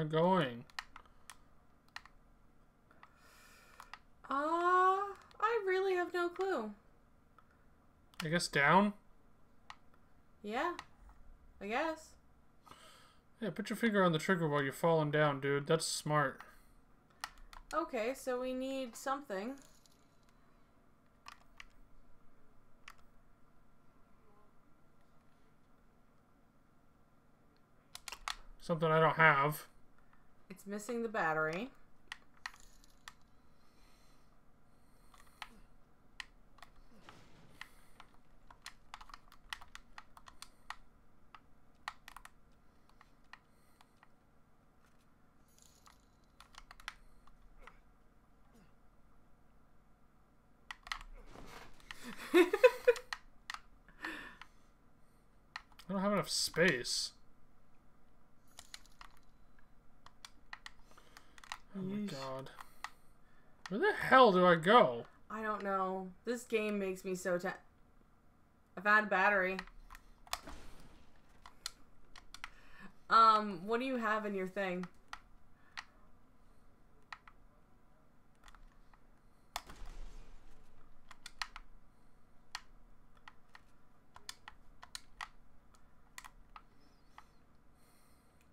I going? Uh, I really have no clue. I guess down. Yeah. I guess. Yeah, put your finger on the trigger while you're falling down, dude. That's smart. Okay, so we need something. Something I don't have. Missing the battery. I don't have enough space. Yeesh. god. Where the hell do I go? I don't know. This game makes me so ten. I found a battery. Um, what do you have in your thing?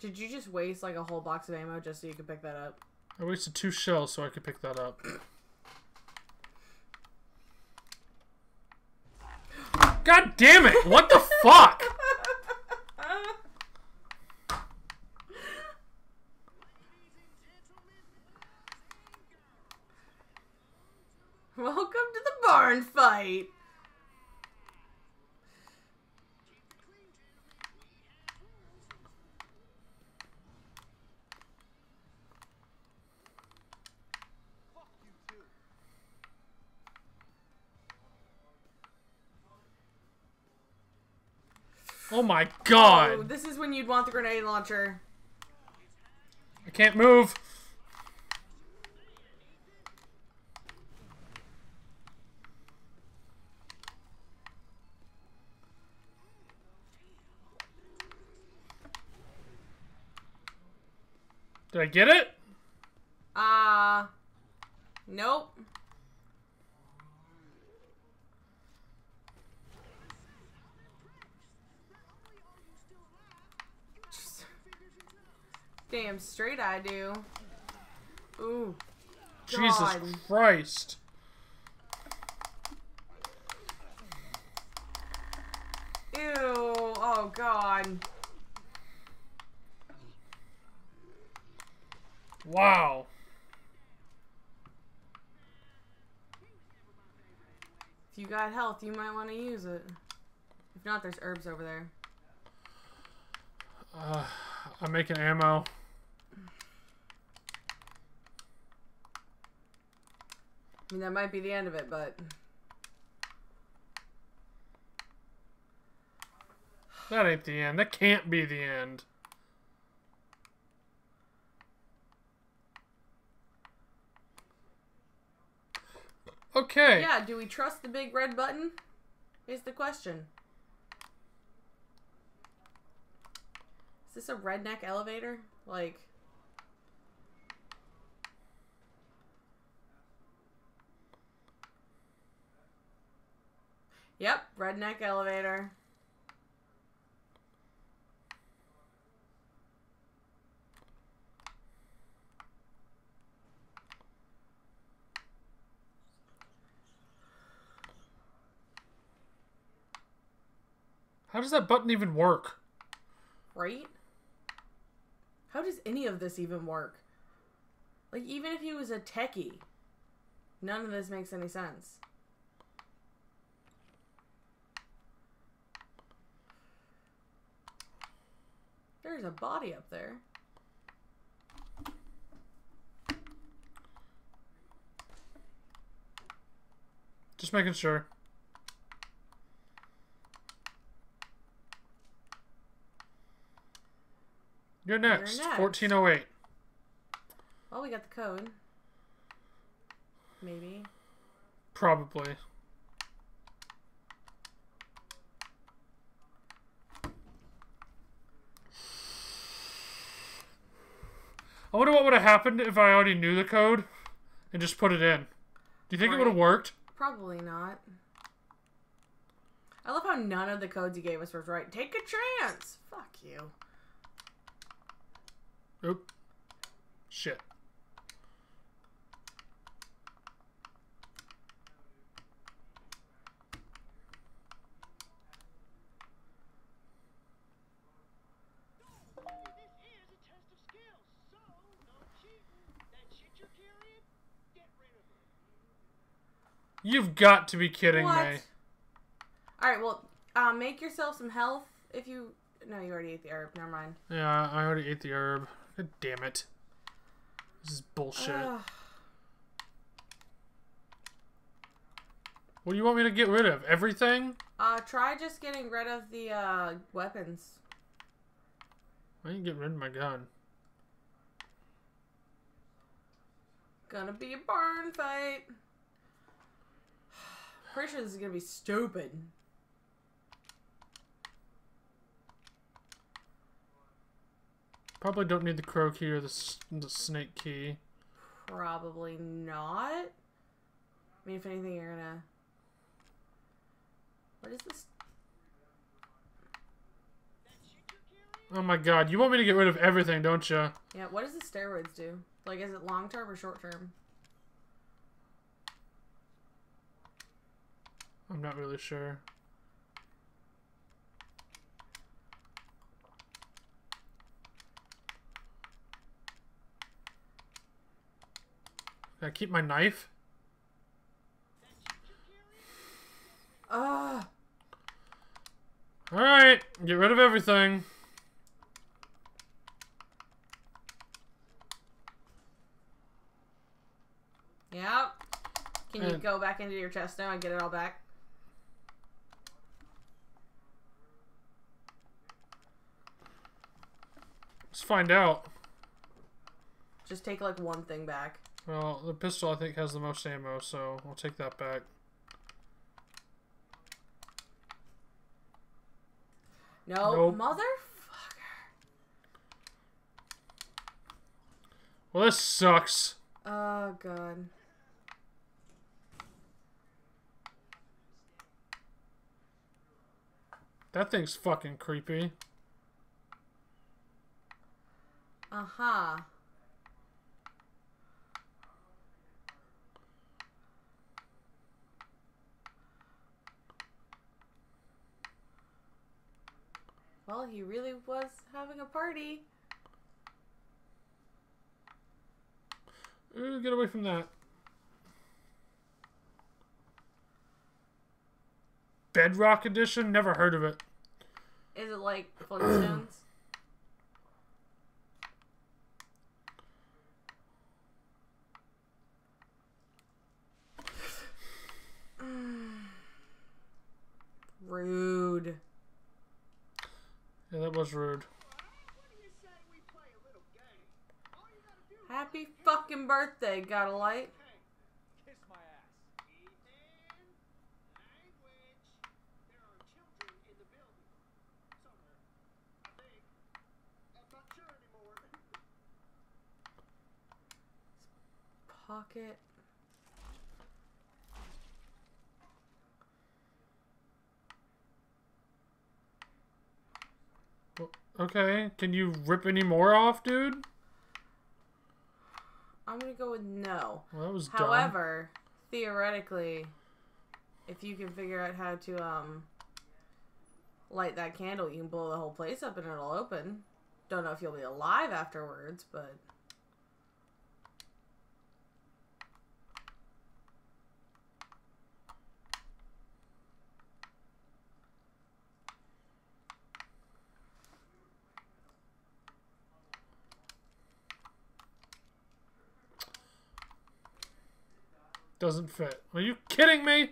Did you just waste like a whole box of ammo just so you could pick that up? I wasted two shells so I could pick that up. God damn it! What the fuck? Welcome to the barn fight. Oh my Oh, god! this is when you'd want the grenade launcher. I can't move. Did I get it? Uh, nope. Damn straight I do. Ooh. Jesus God. Christ. Ew. Oh god. Wow. If you got health, you might want to use it. If not, there's herbs over there. Uh, I'm making ammo. I mean, that might be the end of it, but That ain't the end. That can't be the end. Okay. yeah, do we trust the big red button? Is the question. Is this a redneck elevator? Like, Yep, redneck elevator. How does that button even work? Right? How does any of this even work? Like, even if he was a techie, none of this makes any sense. There's a body up there. Just making sure. You're next. next. 1408. Well, we got the code. Maybe. Probably. I wonder what would have happened if I already knew the code and just put it in. Do you think it would have worked? Probably not. I love how none of the codes you gave us was right. Take a chance. Fuck you. Oop. Shit. This is a test of skills, so no cheating. That shit you're carrying, get rid of it. You've got to be kidding what? me. All right. Well, uh, make yourself some health. If you no, you already ate the herb. Never mind. Yeah, I already ate the herb. God damn it. This is bullshit. Ugh. What do you want me to get rid of? Everything? Uh, try just getting rid of the uh, weapons. I ain't getting rid of my gun. Gonna be a barn fight. Pretty sure this is gonna be stupid. Probably don't need the crow key or the, the snake key. Probably not. I mean, if anything, you're gonna. What is this? That shit you're carrying, Oh my god, you want me to get rid of everything, don't you? Yeah, what does the steroids do? Like, is it long term or short I'm not really sure. Can I keep my knife? you're carrying, Ugh. Alright, get rid of everything. Yep. Can you And- go back into your chest now and get it all back? Find out. Just take like one thing back. Well, the pistol I think has the most ammo, so I'll take that back. No, Nope. motherfucker. Well, this sucks. Oh god. That thing's fucking creepy. Uh huh. Well, he really was having a party. Ooh, get away from that. Bedrock Edition? Never heard of it. Is it like Flintstones? Rude. Yeah, that was rude. what do you say Light. play a little game? All you gotta do is Happy fucking birthday, got a light? kiss my ass. Ethan, language. There are children in the building. Somewhere. I think. I'm not sure anymore. Pocket. Okay, can you rip any more off, dude? I'm gonna go with no. Well, that was dumb. However, theoretically, if you can figure out how to um light that candle, you can blow the whole place up and it'll open. Don't know if you'll be alive afterwards, but Doesn't fit. Are you kidding me?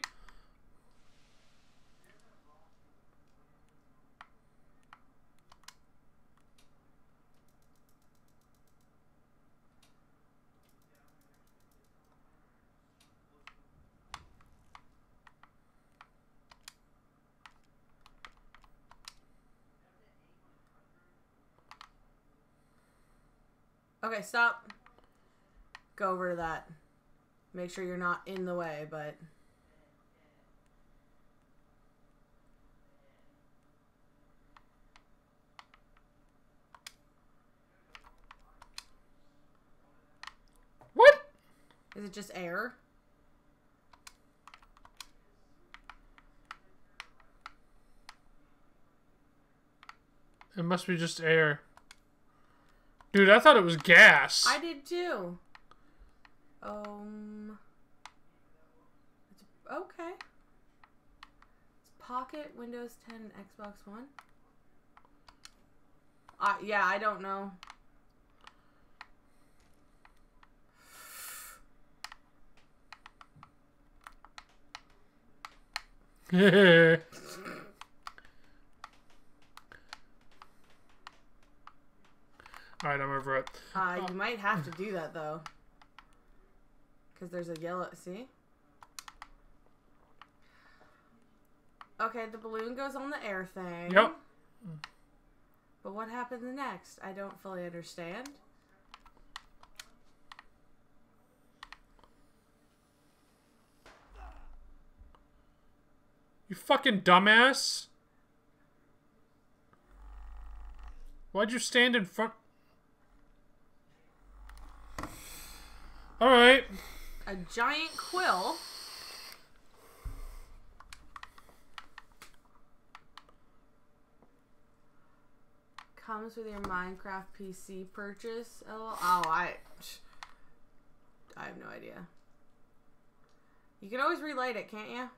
okay, stop. Go over to that. Make sure you're not in the way, but... What? Is it just air? It must be just air. Dude, I thought it was gas. I did too. Um. It's, okay. It's Pocket, Windows 10, and Xbox One. Uh, yeah, I don't know. Alright, I'm over it. Uh, you might have to do that though. Because there's a yellow. See? Okay, the balloon goes on the air thing. Yep. But what happens next? I don't fully understand. You fucking dumbass. Why'd you stand in front? Alright. A giant quill. Comes with your Minecraft PC purchase. Oh, oh I, I have no idea. You can always relight it, can't you?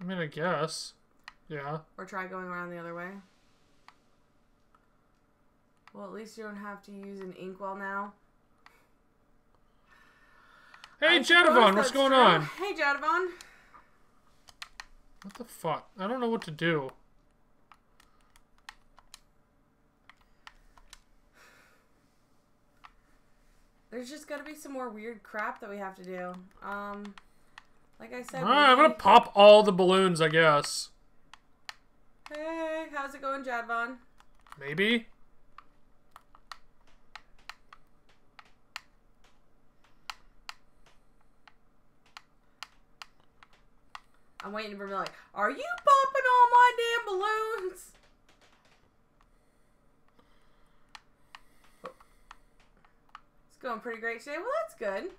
I mean, I guess. Yeah. Or try going around the other way. Well, at least you don't have to use an inkwell now. Hey, Jadavon, what's going true. on? Hey, Jadavon. What the fuck? I don't know what to do. There's just gotta be some more weird crap that we have to do. Um, like I said, Alright, I'm gonna pop all the balloons, I guess. Hey, how's it going, Jadvon? Maybe? I'm waiting for be like, are you popping all my damn balloons? It's going pretty great today. Well, that's good.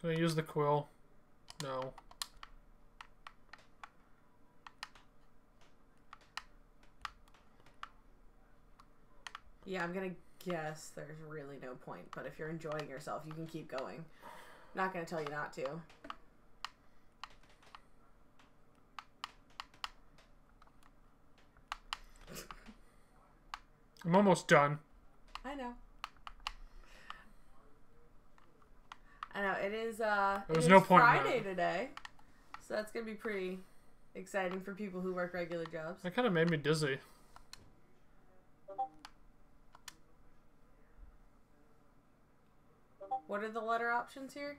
Can I use the quill? No. Yeah, I'm gonna guess there's really no point, but if you're enjoying yourself, you can keep going. I'm Not gonna tell you not to. I'm almost done. I know. I know it is. Uh, There was no point Friday today, so that's gonna be pretty exciting for people who work regular jobs. That kind of made me dizzy. What are the letter options here?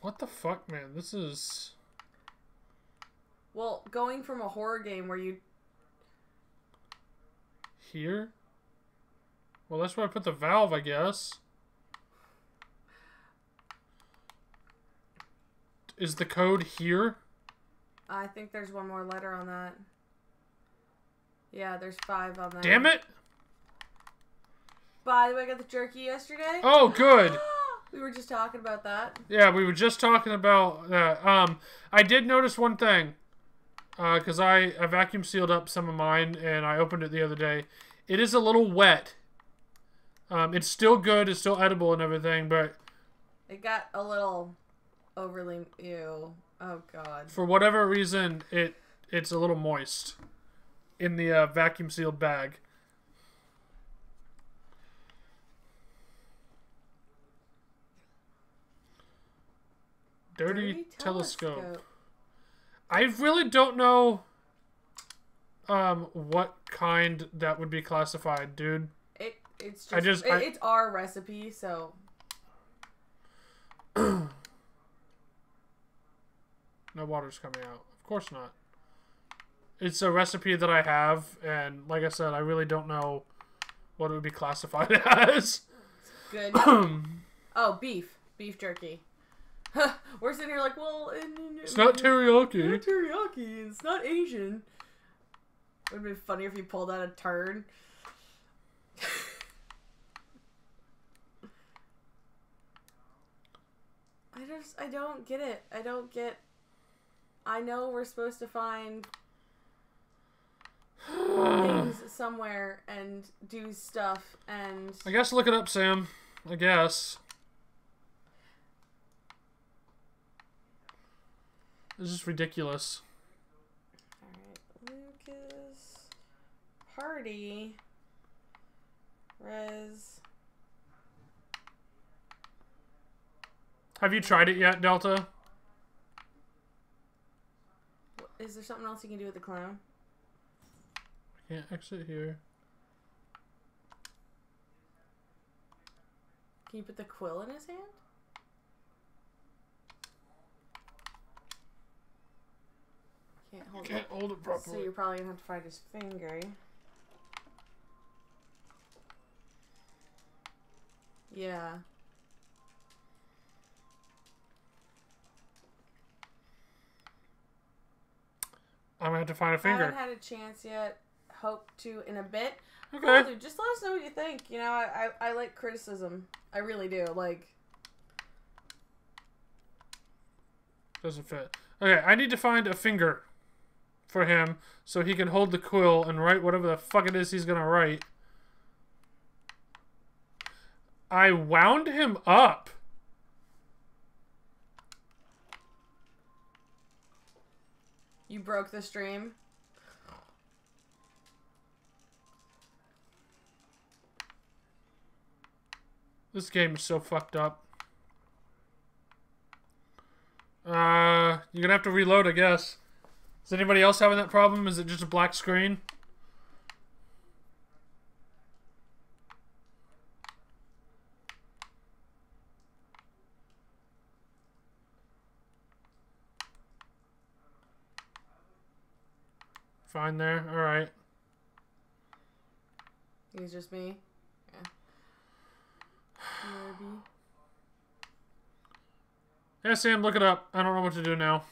What the fuck, man? This is. Well, going from a horror game where you Here? Well, that's where I put the valve, I guess. Is the code here? I think there's one more letter on that. Yeah, there's five on that. Damn it! By the way, I got the jerky yesterday. Oh, good. we were just talking about that. Yeah, we were just talking about that. Um, I did notice one thing, because I, I vacuum sealed up some of mine and I opened it the other day. It is a little wet. Um, it's still good. It's still edible and everything, but It got a little overly ew. Oh god. for whatever reason, it it's a little moist in the uh, vacuum sealed bag. Dirty, telescope. I really don't know um what kind that would be classified, dude. It it's just, I just- it- I- it's our recipe, so No water's coming out. Of course not. It's a recipe that I have and like I said, I really don't know what it would be classified as. It's good. oh, beef. Beef jerky. We're sitting here like, well, It's not teriyaki. Not teriyaki. It's not Asian. It Would have been funny if you pulled out a turd. I just, I don't get it. I don't get. I know we're supposed to find things somewhere and do stuff and. I guess look it up, Sam. I guess. This is ridiculous. Alright, Lucas. Party. Res. Have you tried it yet, Delta? Is there something else you can do with the clown? I Can't exit here. Can you put the quill in his hand? Can't hold Can't it. hold it So you're probably gonna have to find his finger. Yeah. I'm gonna have to find a finger. I haven't had a chance yet. Hope to in a bit. Okay. Dude. Just let us know what you think. You know, I, I, I like criticism. I really do. Like, Doesn't fit. Okay, I need to find a finger for him so he can hold the quill and write whatever the fuck it is he's gonna write. I wound him up. You broke the stream. This game is so fucked up. Uh, you're gonna have to reload, I guess. Is anybody else having that problem? Is it just a black screen? Fine there. All right. He's just me. Yeah. Maybe. Yeah, Sam, look it up. I don't know what to do now.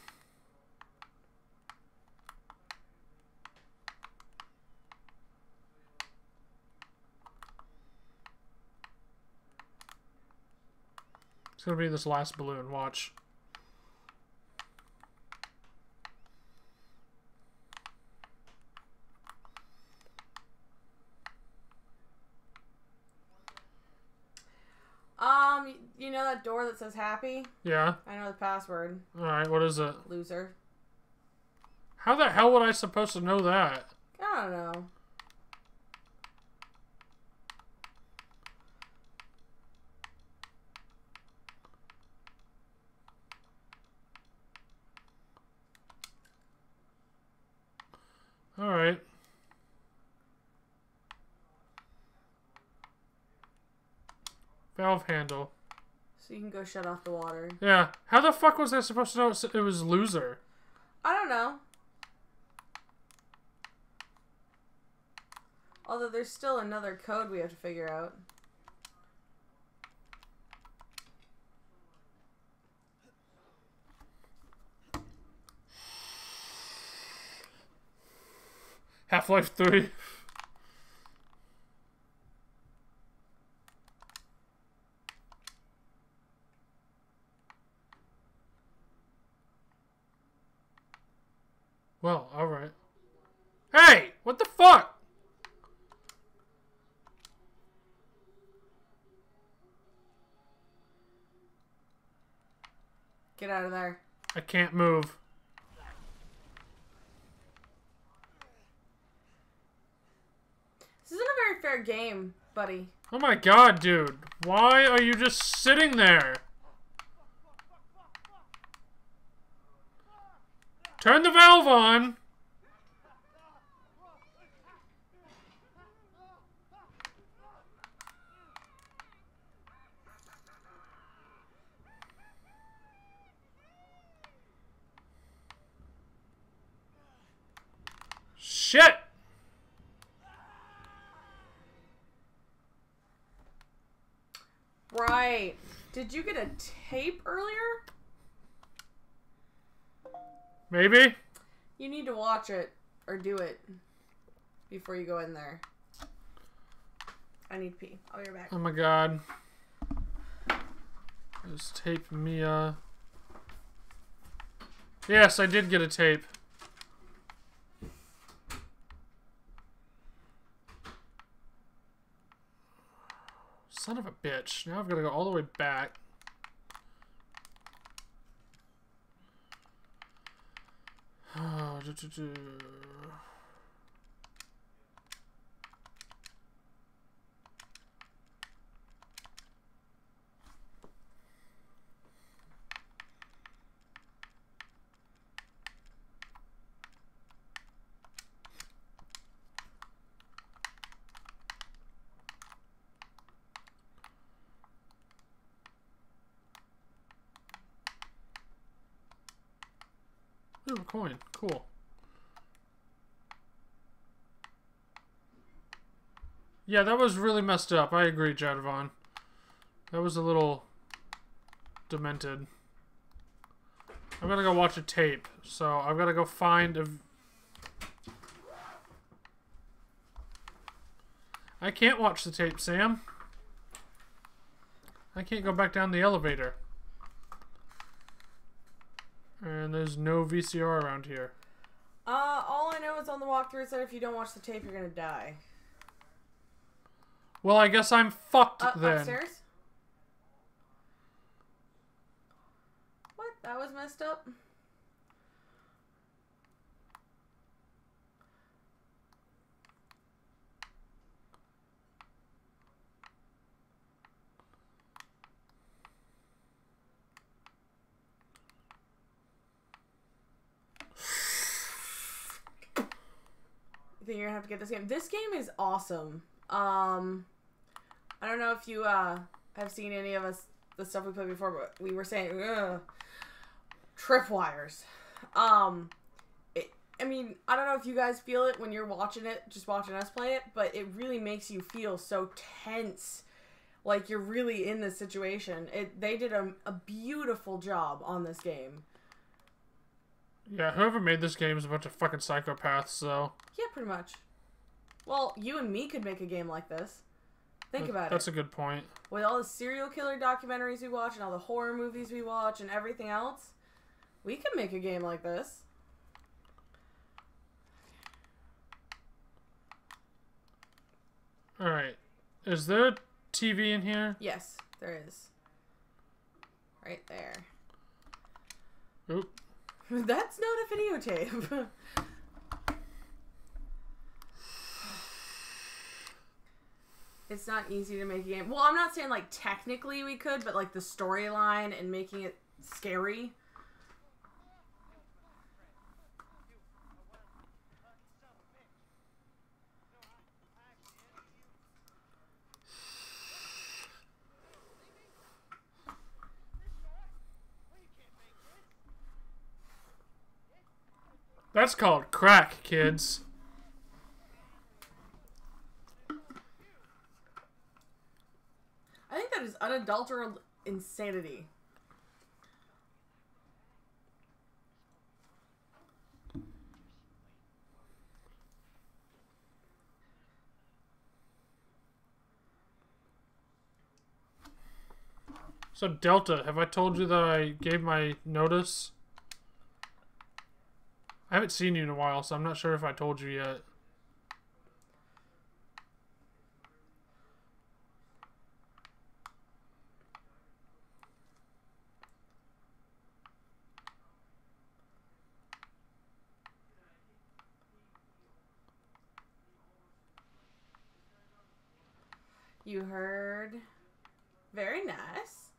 It's gonna be this last balloon. Watch. Um, y- you know that door that says happy? Yeah. I know the password. All right. What is it? Loser. How the hell would I supposed to know that? I don't know. All right. Valve handle. So you can go shut off the water. Yeah. How the fuck was I supposed to know it was loser? I don't know. Although there's still another code we have to figure out. Half Life 3. Well, alright. Hey! What the fuck? Get out of there. I can't move. This isn't a very fair game, buddy. Oh my god, dude. Why are you just sitting there? Turn the valve on! Shit! Right. Did you get a tape earlier? Maybe? You need to watch it or do it before you go in there. I need pee. I'll be right back. Oh my god. There's tape Mia. Yes, I did get a tape. Son of a bitch. Now I've got to go all the way back. Oh, do, do, do. Coin. Cool. Yeah, that was really messed up. I agree, Jadvon. That was a little demented. I'm gonna go watch a tape, so I've gotta go find a. I can't watch the tape, Sam. I can't go back down the elevator. And there's no VCR around here. Uh, all I know is on the walkthrough it said if you don't watch the tape, you're gonna die. Well, I guess I'm fucked Uh, then. upstairs? What? That was messed up? You're gonna have to get this game? This game is awesome. Um, I don't know if you uh have seen any of us the stuff we played before, but we were saying ugh, tripwires. Um, it, I mean, I don't know if you guys feel it when you're watching it, just watching us play it, but it really makes you feel so tense, like you're really in this situation. It they did a, a beautiful job on this game. Yeah, whoever made this game is a bunch of fucking psychopaths, so. Yeah, pretty much. Well, you and me could make a game like this. Think about That's it. That's a good point. With all the serial killer documentaries we watch and all the horror movies we watch and everything else, we could make a game like this. Alright. Is there a TV in here? Yes, there is. Right there. Oop. That's not a videotape. it's not easy to make a game. Well, I'm not saying like technically we could, but like the storyline and making it scary. That's called crack, kids. I think that is unadulterated insanity. So, Delta, have I told you that I gave my notice? I haven't seen you in a while, so I'm not sure if I told you yet. You heard. Very nice.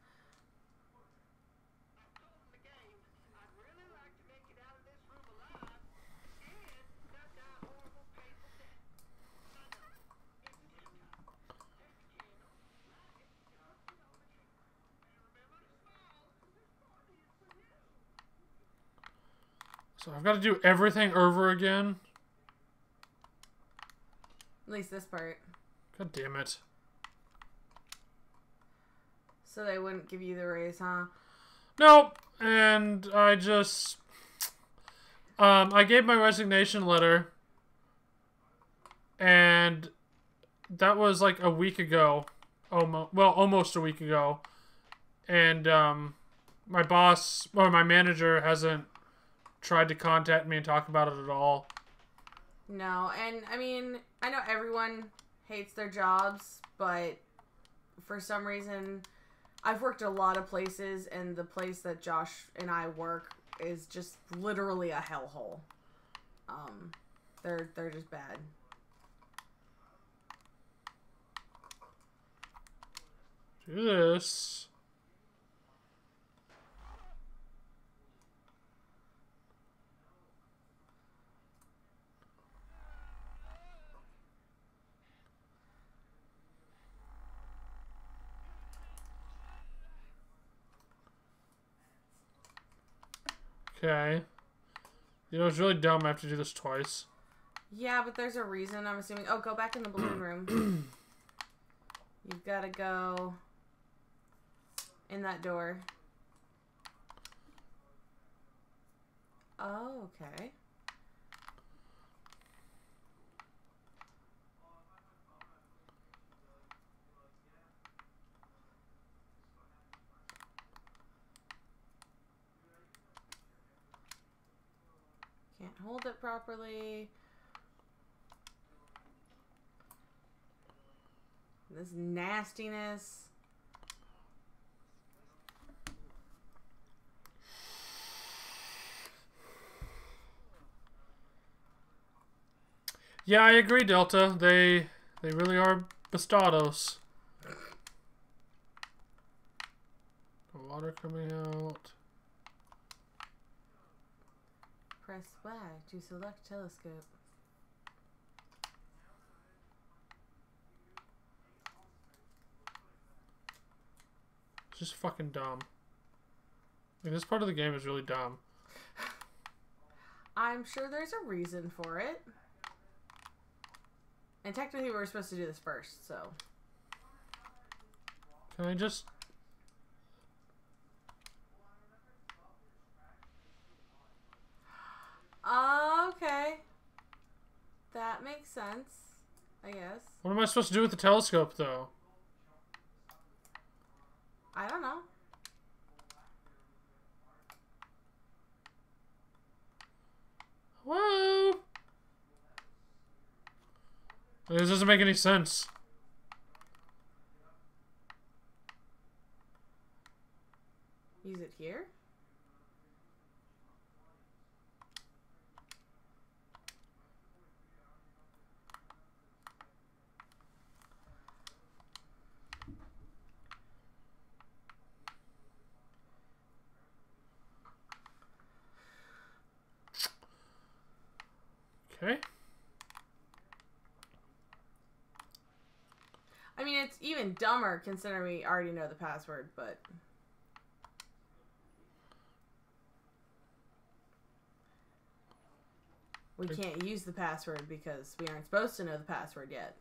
told the game I'd really like to make it out of this room alive and not die a horrible, painful death. I know. It's a damn time. Take the candle, light it, you know the trick. And remember to smile. This party is for you. So, I've got to do everything over again. At least this part. God damn it. So they wouldn't give you the raise, huh? Nope. And I just um I gave my resignation letter and that was like a week ago. Almost well, almost a week ago. And um my boss or my manager hasn't tried to contact me and talk about it at all. No, and I mean, I know everyone hates their jobs, but for some reason, I've worked a lot of places, and the place that Josh and I work is just literally a hellhole. Um, they're they're just bad. Do this. Okay. You know, it's really dumb I have to do this twice. Yeah, but there's a reason. I'm assuming. Oh, go back in the balloon room. You've got to go in that door. Oh, okay. Can't hold it properly. This nastiness. Yeah, I agree, Delta. They they really are bastados. Water coming out. Press Y to select telescope. It's just fucking dumb. Like, this part of the game is really dumb. I'm sure there's a reason for it. And technically, we were supposed to do this first, so. Can I just... Ah, okay. That makes sense, I guess. What am I supposed to do with the telescope, though? I don't know. Whoa! This doesn't make any sense. Use it here? Okay. I mean, it's even dumber considering we already know the password, but. We can't use the password because we aren't supposed to know the password yet.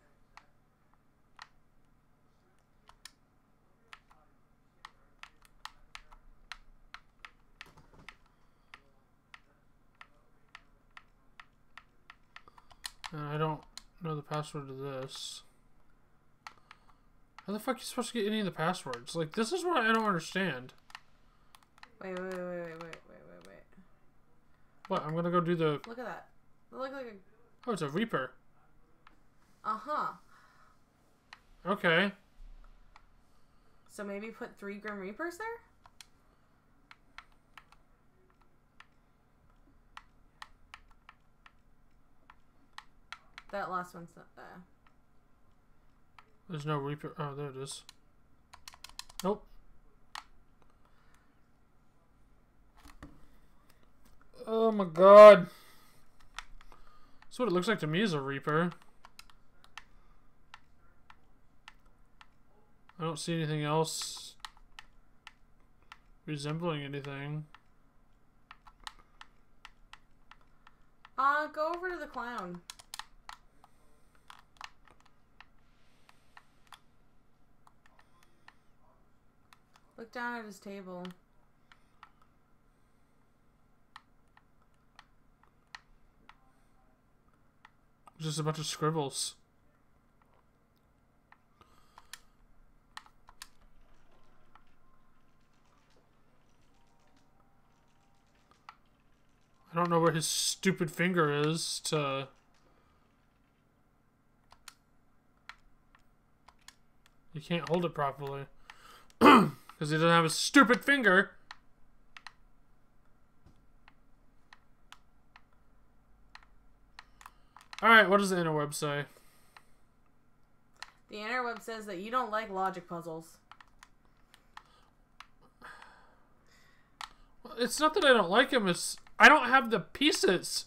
And I don't know the password to this. How the fuck are you supposed to get any of the passwords? Like, this is what I don't understand. Wait, wait, wait, wait, wait, wait, wait, wait. What? I'm gonna go do the... Look at that. Look like a. Oh, it's a Reaper. Uh huh. Okay. So maybe put three Grim Reapers there? That last one's not there. There's no Reaper. Oh, there it is. Nope. Oh my god. That's what it looks like to me as a Reaper. I don't see anything else resembling anything. Uh, go over to the clown. Look down at his table. Just a bunch of scribbles. I don't know where his stupid finger is to. You can't hold it properly. Because he doesn't have a stupid finger. Alright, what does the interweb say? The interweb says that you don't like logic puzzles. It's not that I don't like them, it's. I don't have the pieces.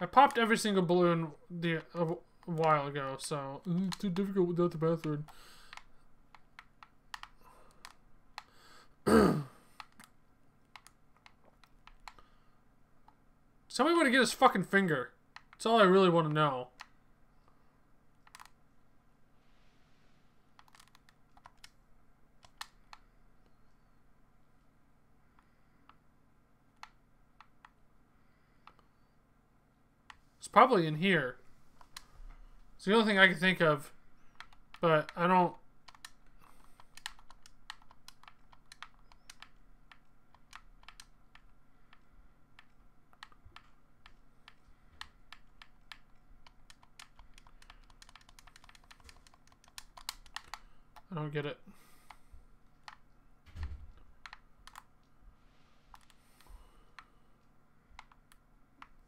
I popped every single balloon the a, while ago, so "Mm, it's too difficult without the bathroom. Tell me where to get his fucking finger. That's all I really want to know. It's probably in here. It's the only thing I can think of. But I don't. I don't get it.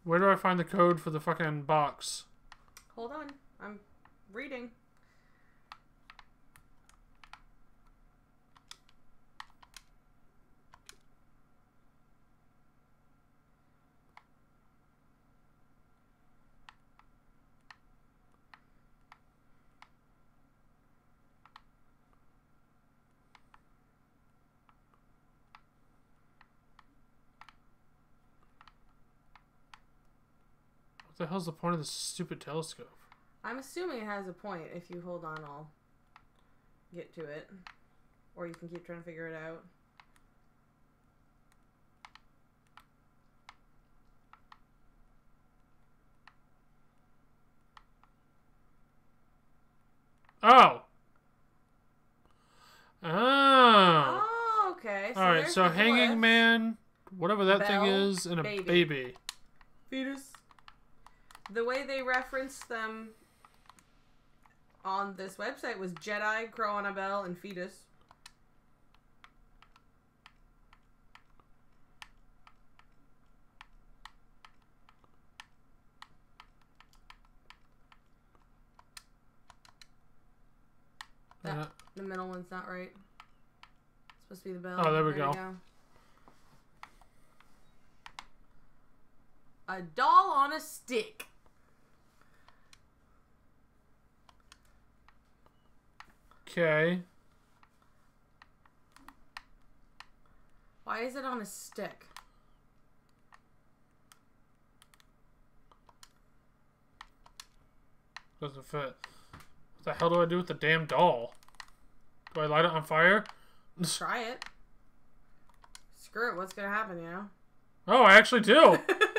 Where do I find the code for the fucking box? Hold on. I'm reading. The hell's the point of this stupid telescope? I'm assuming it has a point. If you hold on, I'll get to it. Or you can keep trying to figure it out. Oh! Oh! Oh, okay. So Alright, so Hanging. Man, whatever that thing is, and a baby. baby. Fetus. The way they referenced them on this website was Jedi, Crow on a Bell, and Fetus. That- Uh, The middle one's not right. It's supposed to be the bell. Oh, there we you go. A doll on a stick. Okay. Why is it on a stick? Doesn't fit. What the hell do I do with the damn doll? Do I light it on fire? Try it. Screw it. What's gonna happen? You know. Oh, I actually do!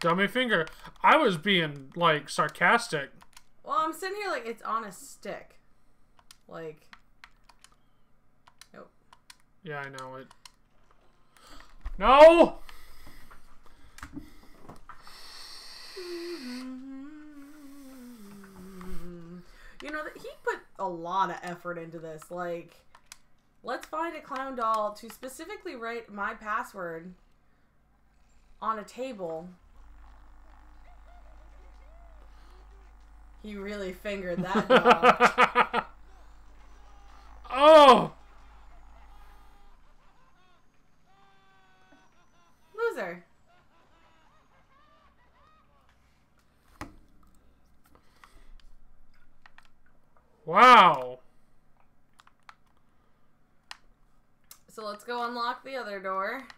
Dummy finger. I was being, like, sarcastic. well, I'm sitting here like it's on a stick. Like. Nope. Yeah, I know it. No! You know, that he put a lot of effort into this. Like, let's find a clown doll to specifically write my password on a table. He really fingered that doll. oh! Loser. Wow. So let's go unlock the other door.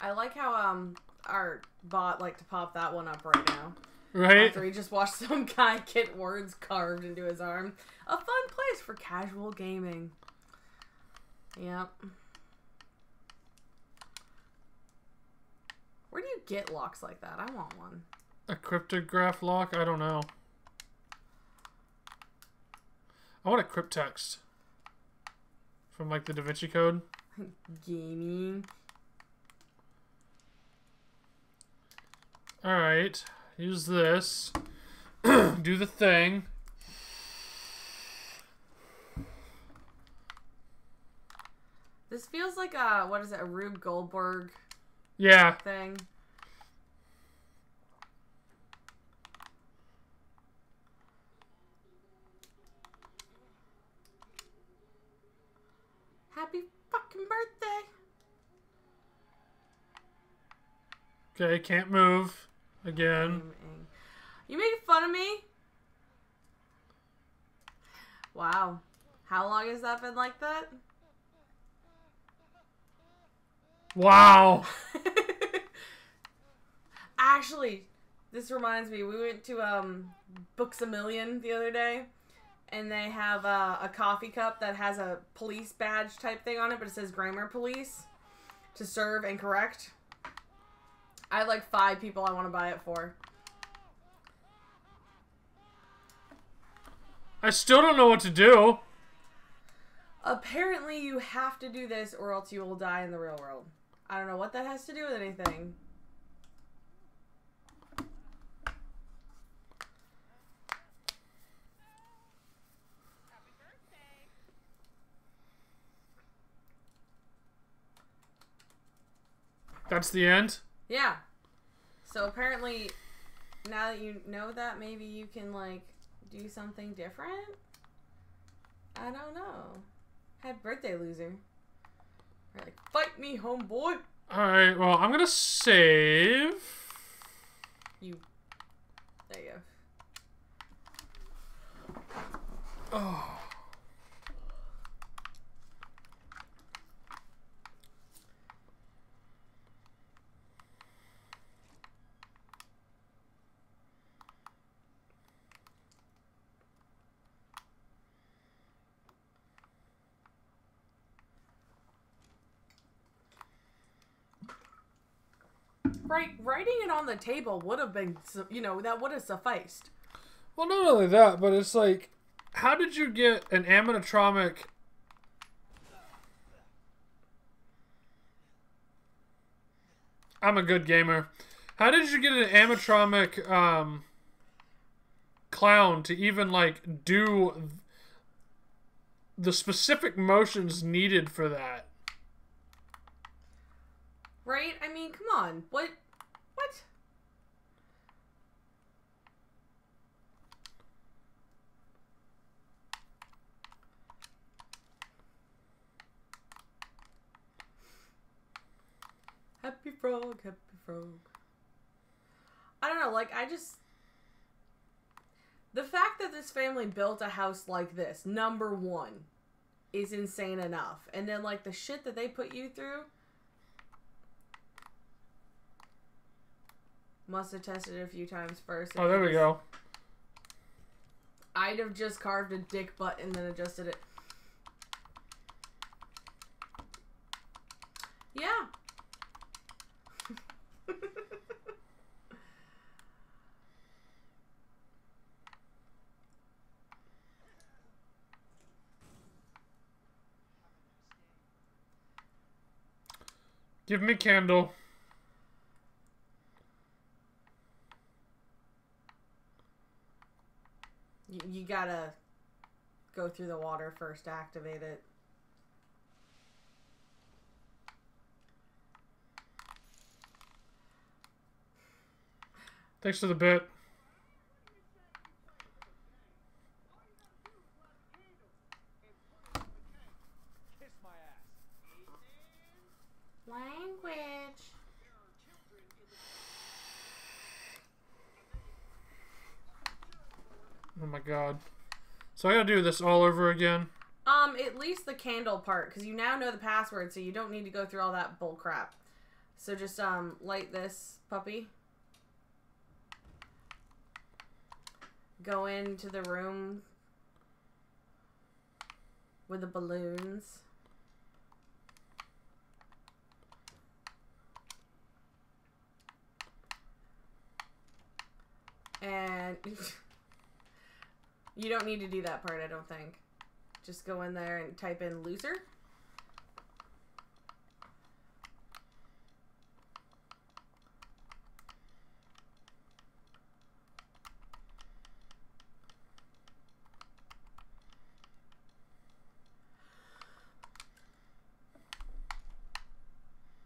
I like how um our bot like to pop that one up right now. Right? After he just watched some guy get words carved into his arm. A fun place for casual gaming. Yep. Where do you get locks like that? I want one. A cryptograph lock? I don't know. I want a cryptex. From like the Da Vinci Code. Gaming. Alright. Use this. Do the thing. This feels like a what is it, a Rube Goldberg Yeah. thing. Happy fucking birthday. Okay, can't move. Again. You making fun of me? Wow. How long has that been like that? Wow. Actually, this reminds me. We went to um Books a Million the other day, and they have uh, a coffee cup that has a police badge type thing on it, but it says Grammar Police to serve and correct. I have like five people I want to buy it for. I still don't know what to do. Apparently, you have to do this, or else you will die in the real world. I don't know what that has to do with anything. That's the end? Yeah. So apparently, now that you know that, maybe you can like do something different. I don't know. Had birthday loser. Or like, fight me, homeboy. Alright, well, I'm gonna save. You. There you go. Oh. Right, writing it on the table would have been, you know, that would have sufficed. Well, not only that, but it's like, how did you get an animatronic? I'm a good gamer. How did you get an animatronic um, clown to even like do the specific motions needed for that? Right? I mean, come on. What? What? Happy frog, happy frog. I don't know, like, I just. The fact that this family built a house like this, number one, is insane enough. And then, like, the shit that they put you through. Must have tested it a few times first. Oh, there we go. I'd have just carved a dick butt and then adjusted it. Yeah. Give me candle. you, you gotta go through the water first to activate it. Thanks for the bit. Kiss my ass. Language. Oh my god. So I gotta do this all over again. Um, at least the candle part, because you now know the password, so you don't need to go through all that bull crap. So just um light this puppy. Go into the room with the balloons. And you don't need to do that part, I don't think. Just go in there and type in loser.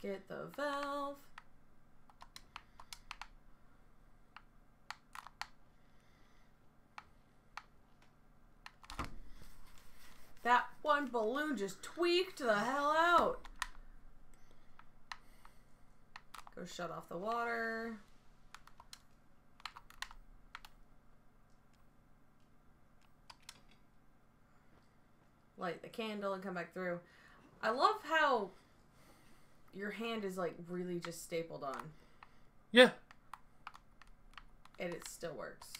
Get the valve. That one balloon just tweaked the hell out. Go shut off the water. Light the candle and come back through. I love how your hand is like really just stapled on Yeah. and it still works.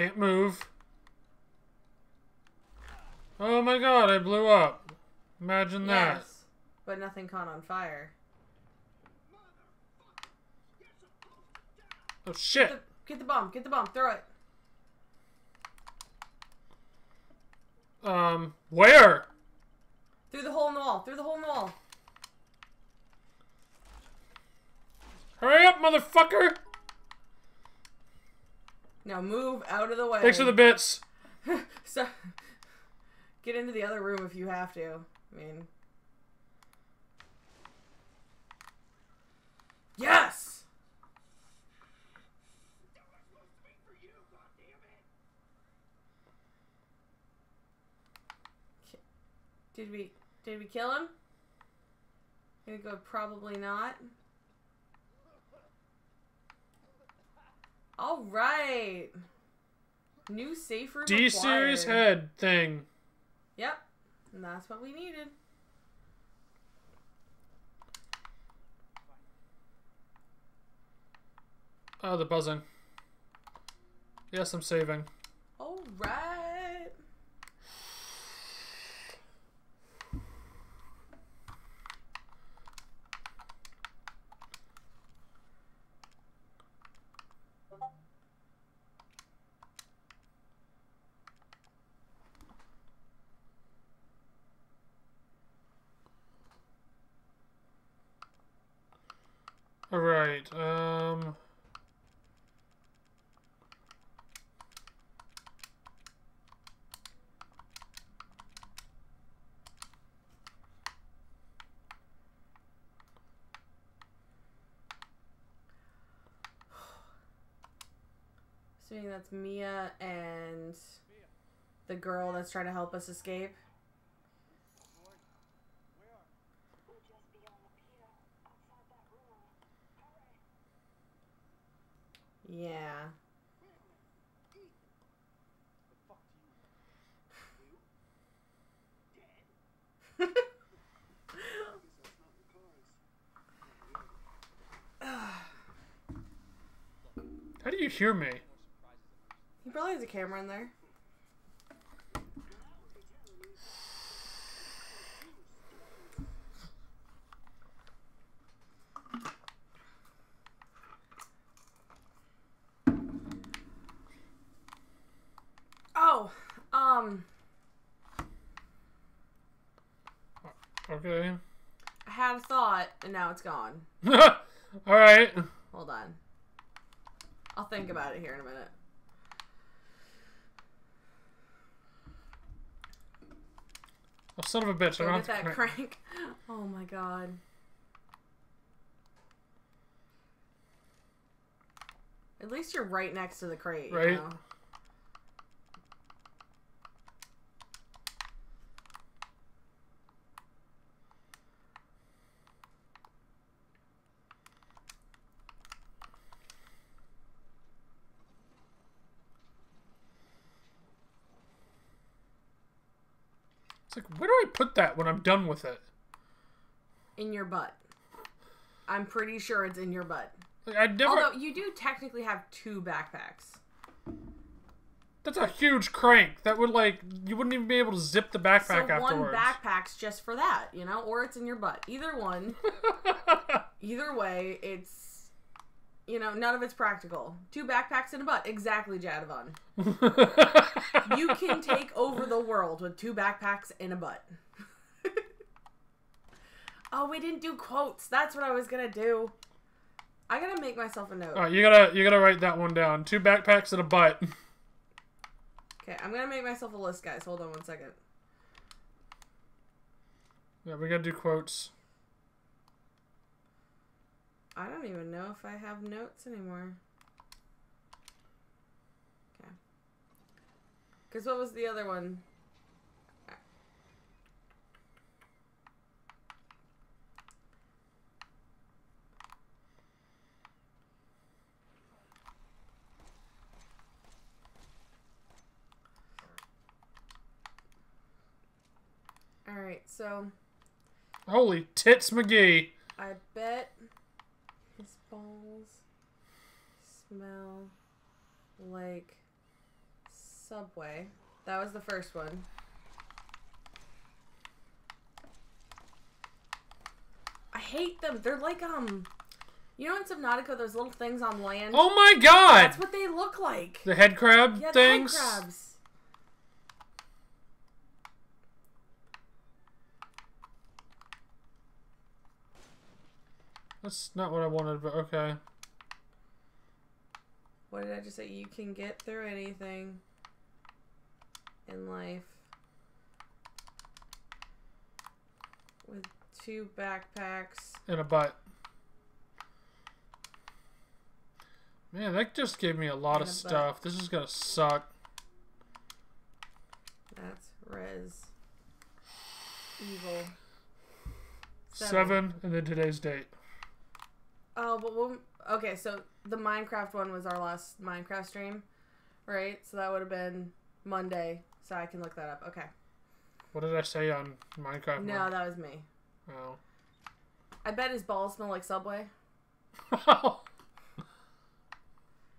Can't move. Oh my god, I blew up. Imagine that. Yes, but nothing caught on fire. Oh shit. Get the, get the bomb. Get the bomb. Throw it. Um, where? Through the hole in the wall. Through the hole in the wall. Hurry up, motherfucker! Now move out of the way. Thanks for the bits. so, get into the other room if you have to. I mean, yes. That was supposed to be for you! Did we did we kill him? Gonna go probably not. All right. New safe room. D series head thing. Yep, and that's what we needed. Oh, the buzzing. Yes, I'm saving. All right. Alright, um. Assuming that's Mia and the girl that's trying to help us escape. Yeah. How do you hear me? He probably has a camera in there. Oh, um, Okay. I had a thought and now it's gone. Alright. Hold on. I'll think about it here in a minute. Son of a bitch. I don't get that to crank. Oh my god. At least you're right next to the crate. you Right. know? Put that when I'm done with it? In your butt. I'm pretty sure it's in your butt. Like, I never. Although you do technically have two backpacks. That's a huge crank. That would like you wouldn't even be able to zip the backpack so one backpack's just for that, you know, or it's in your butt. Either one. Either way, it's you know, none of it's practical. Two backpacks and a butt. Exactly, Jadavan. You can take over the world with two backpacks and a butt. oh, we didn't do quotes. That's what I was gonna do. I gotta make myself a note. All right, you gotta you gotta write that one down. Two backpacks and a butt. Okay, I'm gonna make myself a list, guys. Hold on one second. Yeah, we gotta do quotes. I don't even know if I have notes anymore. Okay. Because what was the other one? Alright, so Holy tits, McGee! I bet balls smell like Subway. That was the first one. I hate them. They're like um you know in Subnautica those little things on land? Oh my God! That's what they look like. the head crab yeah, the head things. crabs. That's not what I wanted, but okay. What did I just say? You can get through anything in life with two backpacks. and a butt. Man, that just gave me a lot of a butt. stuff. This is gonna suck. That's res. Evil. Seven, and then today's date. Oh, but when, okay, so the Minecraft one was our last Minecraft stream, right? So that would have been Monday. So I can look that up. Okay. What did I say on Minecraft? No, that was me. Oh. I bet his balls smell like Subway.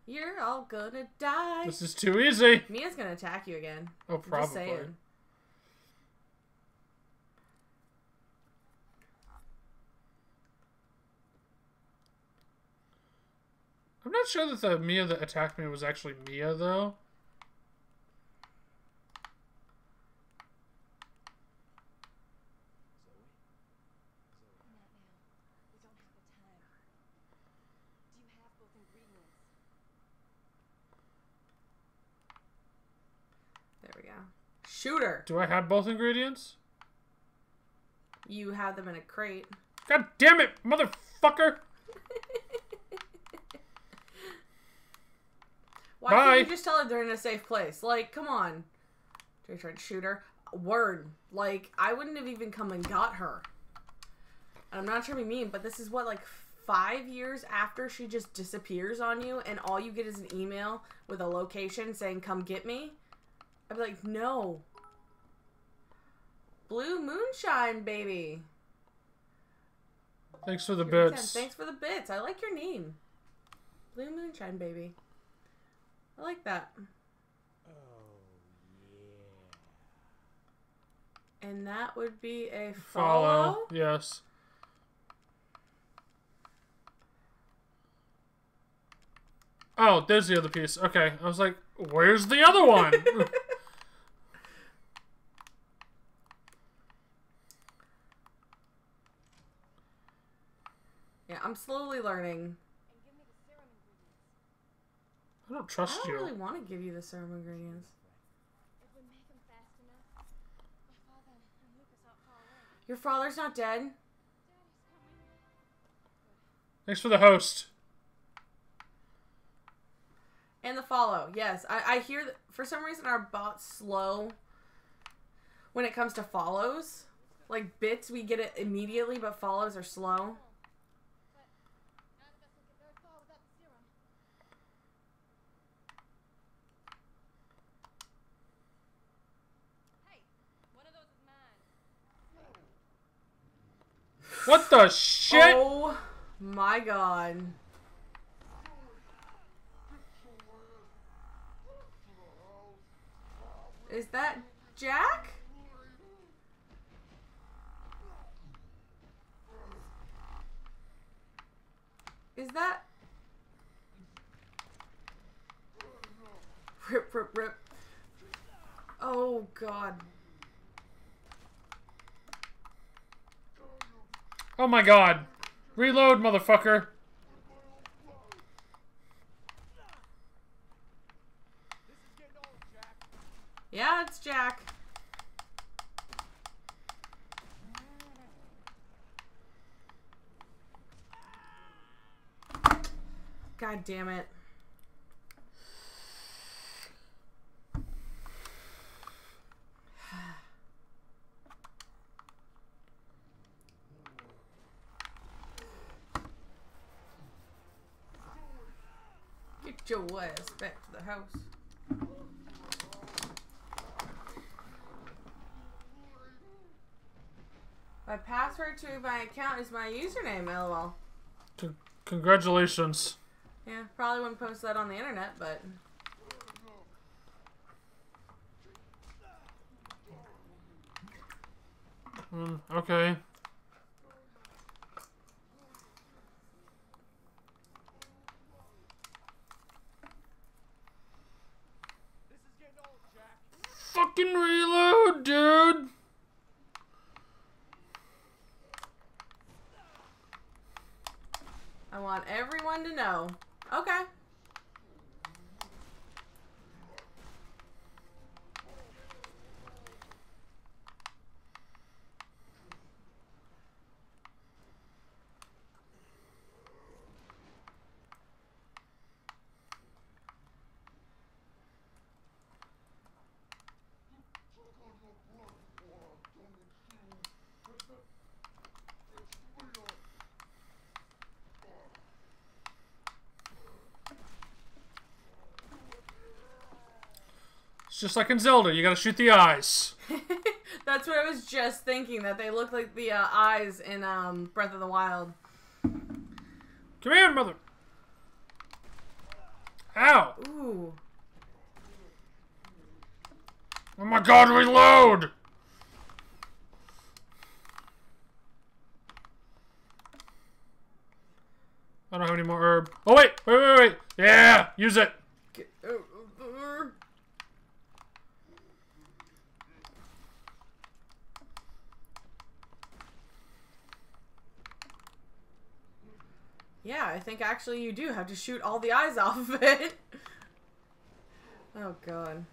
You're all gonna die. this is too easy. Mia's gonna attack you again. Oh, probably. I'm not sure that the Mia that attacked me was actually Mia, though. Not now. We don't have the time. Do you have both ingredients? There we go. Shooter. Do I have both ingredients? You have them in a crate. God damn it, motherfucker! Why Bye. can't you just tell her they're in a safe place? Like, come on. J-Trend shooter. Word. Like, I wouldn't have even come and got her. And I'm not trying to be mean, but this is what, like, five years after she just disappears on you, and all you get is an email with a location saying, come get me? I'd be like, no. Blue moonshine, baby. Thanks for the You're a 10. bits. Thanks for the bits. I like your name. Blue moonshine, baby. I like that. Oh, yeah. And that would be a follow. Follow. Yes. Oh, there's the other piece. Okay. I was like, where's the other one? yeah, I'm slowly learning. And give me the serum ingredients. I don't trust you. I don't you. really want to give you the serum ingredients. If we make them fast enough, my father and Lucas aren't far away. Your father's not dead. Thanks for the host. And the follow. Yes, I, I hear that for some reason our bot's slow when it comes to follows. Like bits, we get it immediately, but follows are slow. But none of us will get very far without the serum. Hey, one of those is mine. What the shit? Oh my god. Is that Jack? Is that Rip rip rip. Oh god. Oh my god. Reload, motherfucker. Yeah, it's Jack. God damn it. Get your ass back to the house. My password to my account is my username, lol. Con- congratulations. Yeah, probably wouldn't post that on the internet, but Mm, okay. Fucking reload, dude. I want everyone to know. Okay. Just like in Zelda. You gotta shoot the eyes. That's what I was just thinking. That they look like the uh, eyes in um, Breath of the Wild. Come here, mother. Ow! Ooh. Oh my god, reload! I don't have any more herb. Oh wait, wait, wait, wait. Yeah, use it. Get out of there. Yeah, I think actually you do have to shoot all the eyes off of it. Oh god.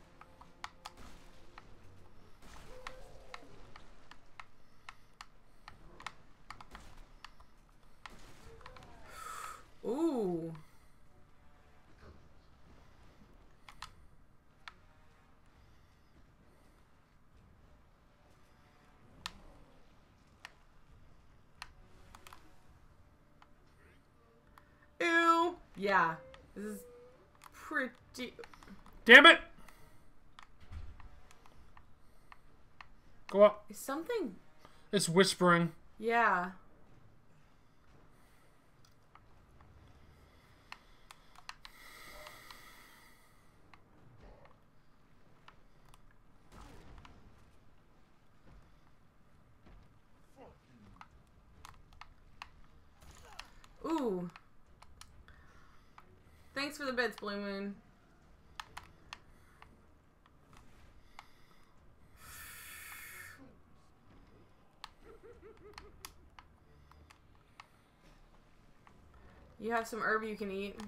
Ooh. Ew. Yeah. This is pretty. Damn it! Go up. Is something. It's whispering. Yeah. Ooh. Thanks for the bits, Blue Moon. You have some herb you can eat.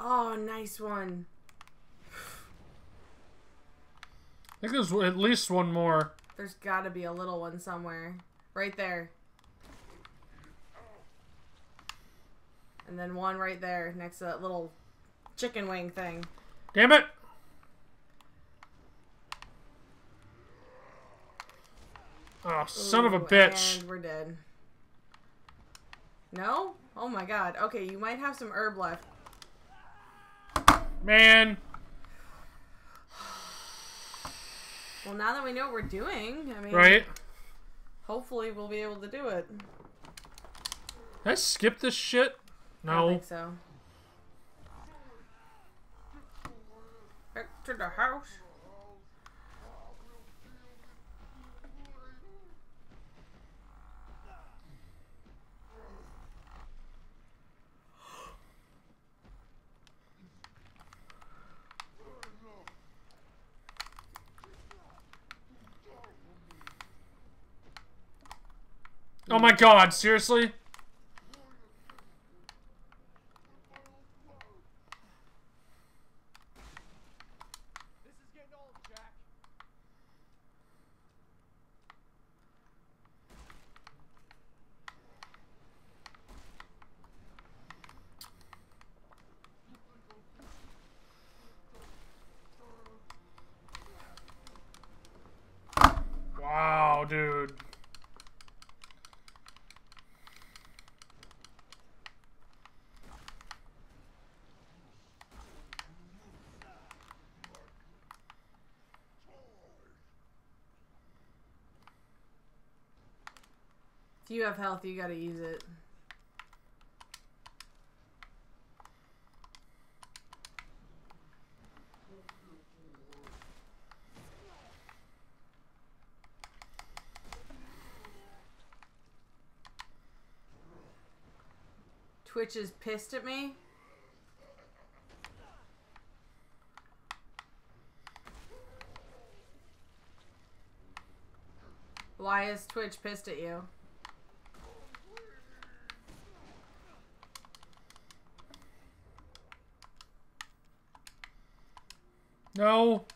Oh, nice one. I think there's at least one more. There's gotta be a little one somewhere. Right there. And then one right there next to that little chicken wing thing. Damn it! Oh, son of a bitch. And we're dead. No? Oh my god. Okay, you might have some herb left. Man. Well, now that we know what we're doing, I mean. Right? Hopefully, we'll be able to do it. Did I skip this shit? I don't No. think so. Back to the house. Oh my god, seriously? This is getting old, Jack. Wow, dude. If you have health, you gotta use it. Twitch is pissed at me. Why is Twitch pissed at you? No.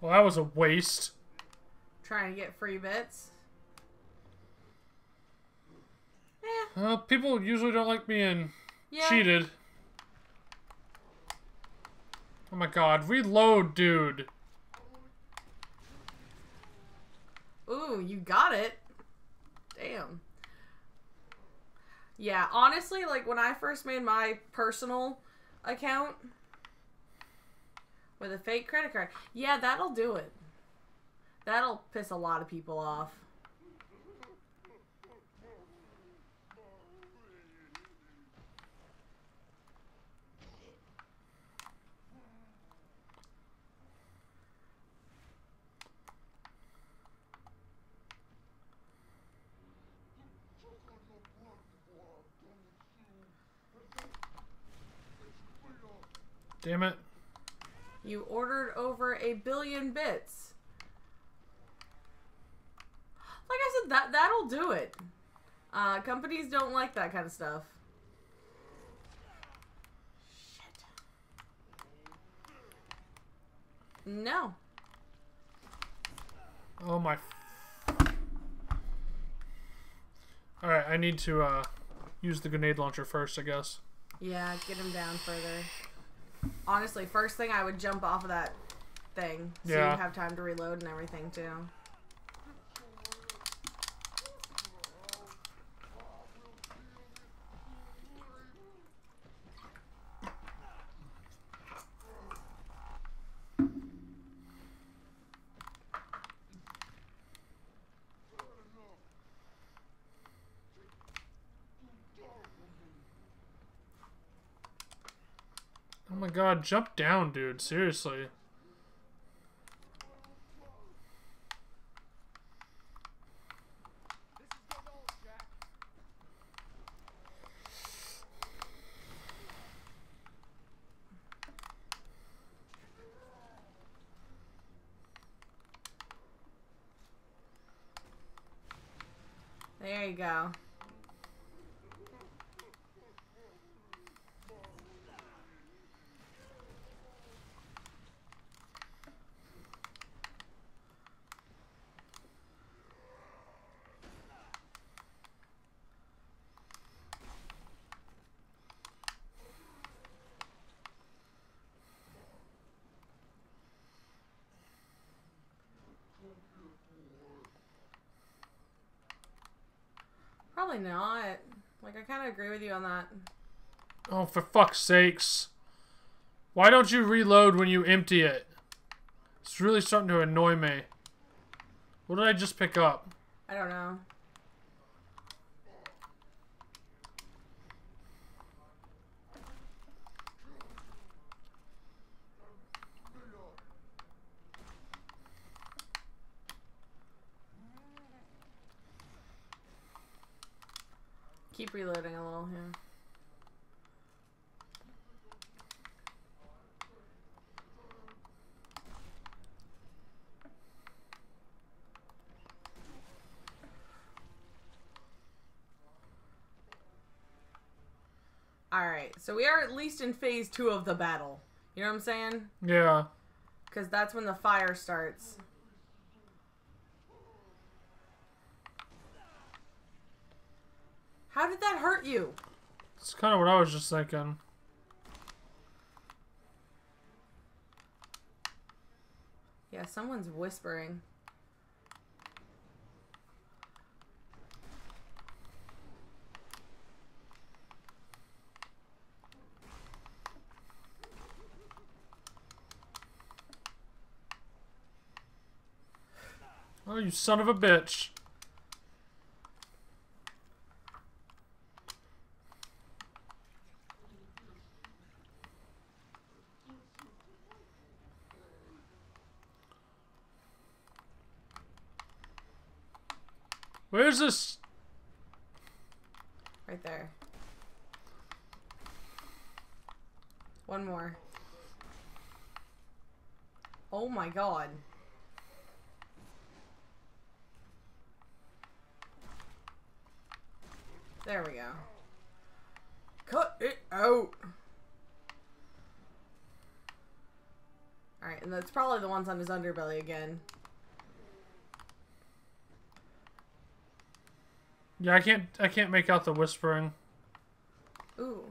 Well, that was a waste. Trying to get free bits. Eh, Uh, people usually don't like being yeah. cheated. Oh my god, reload, dude. Ooh, you got it. Damn. Yeah, honestly, like when I first made my personal account with a fake credit card, yeah, that'll do it. That'll piss a lot of people off. Damn it. You ordered over a billion bits. Like I said, that that'll do it. Uh, companies don't like that kind of stuff. Shit. No. Oh my. Alright, I need to uh, use the grenade launcher first, I guess. Yeah, get him down further. Honestly, first thing I would jump off of that thing so Yeah. you have time to reload and everything too. God, jump down, dude. Seriously. Probably not. Like I kind of agree with you on that. Oh, for fuck's sakes. Why don't you reload when you empty it? It's really starting to annoy me. What did I just pick up? I don't know. Keep reloading a little, here. Alright, so we are at least in phase two of the battle. You know what I'm saying? Yeah. Because that's when the fire starts. How did that hurt you? It's kind of what I was just thinking. Yeah, someone's whispering. Oh, you son of a bitch. Where's this? Right there. One more. Oh my god. There we go. Cut it out. Alright, and that's probably the ones on his underbelly again. Yeah, I can't. I can't make out the whispering. Ooh.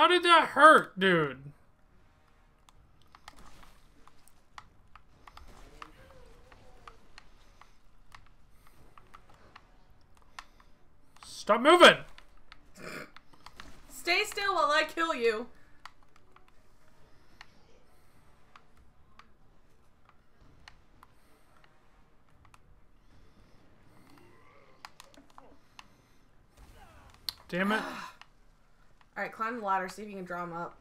How did that hurt, dude? Stop moving! Stay still while I kill you. Damn it. Alright, climb the ladder, see if you can draw him up.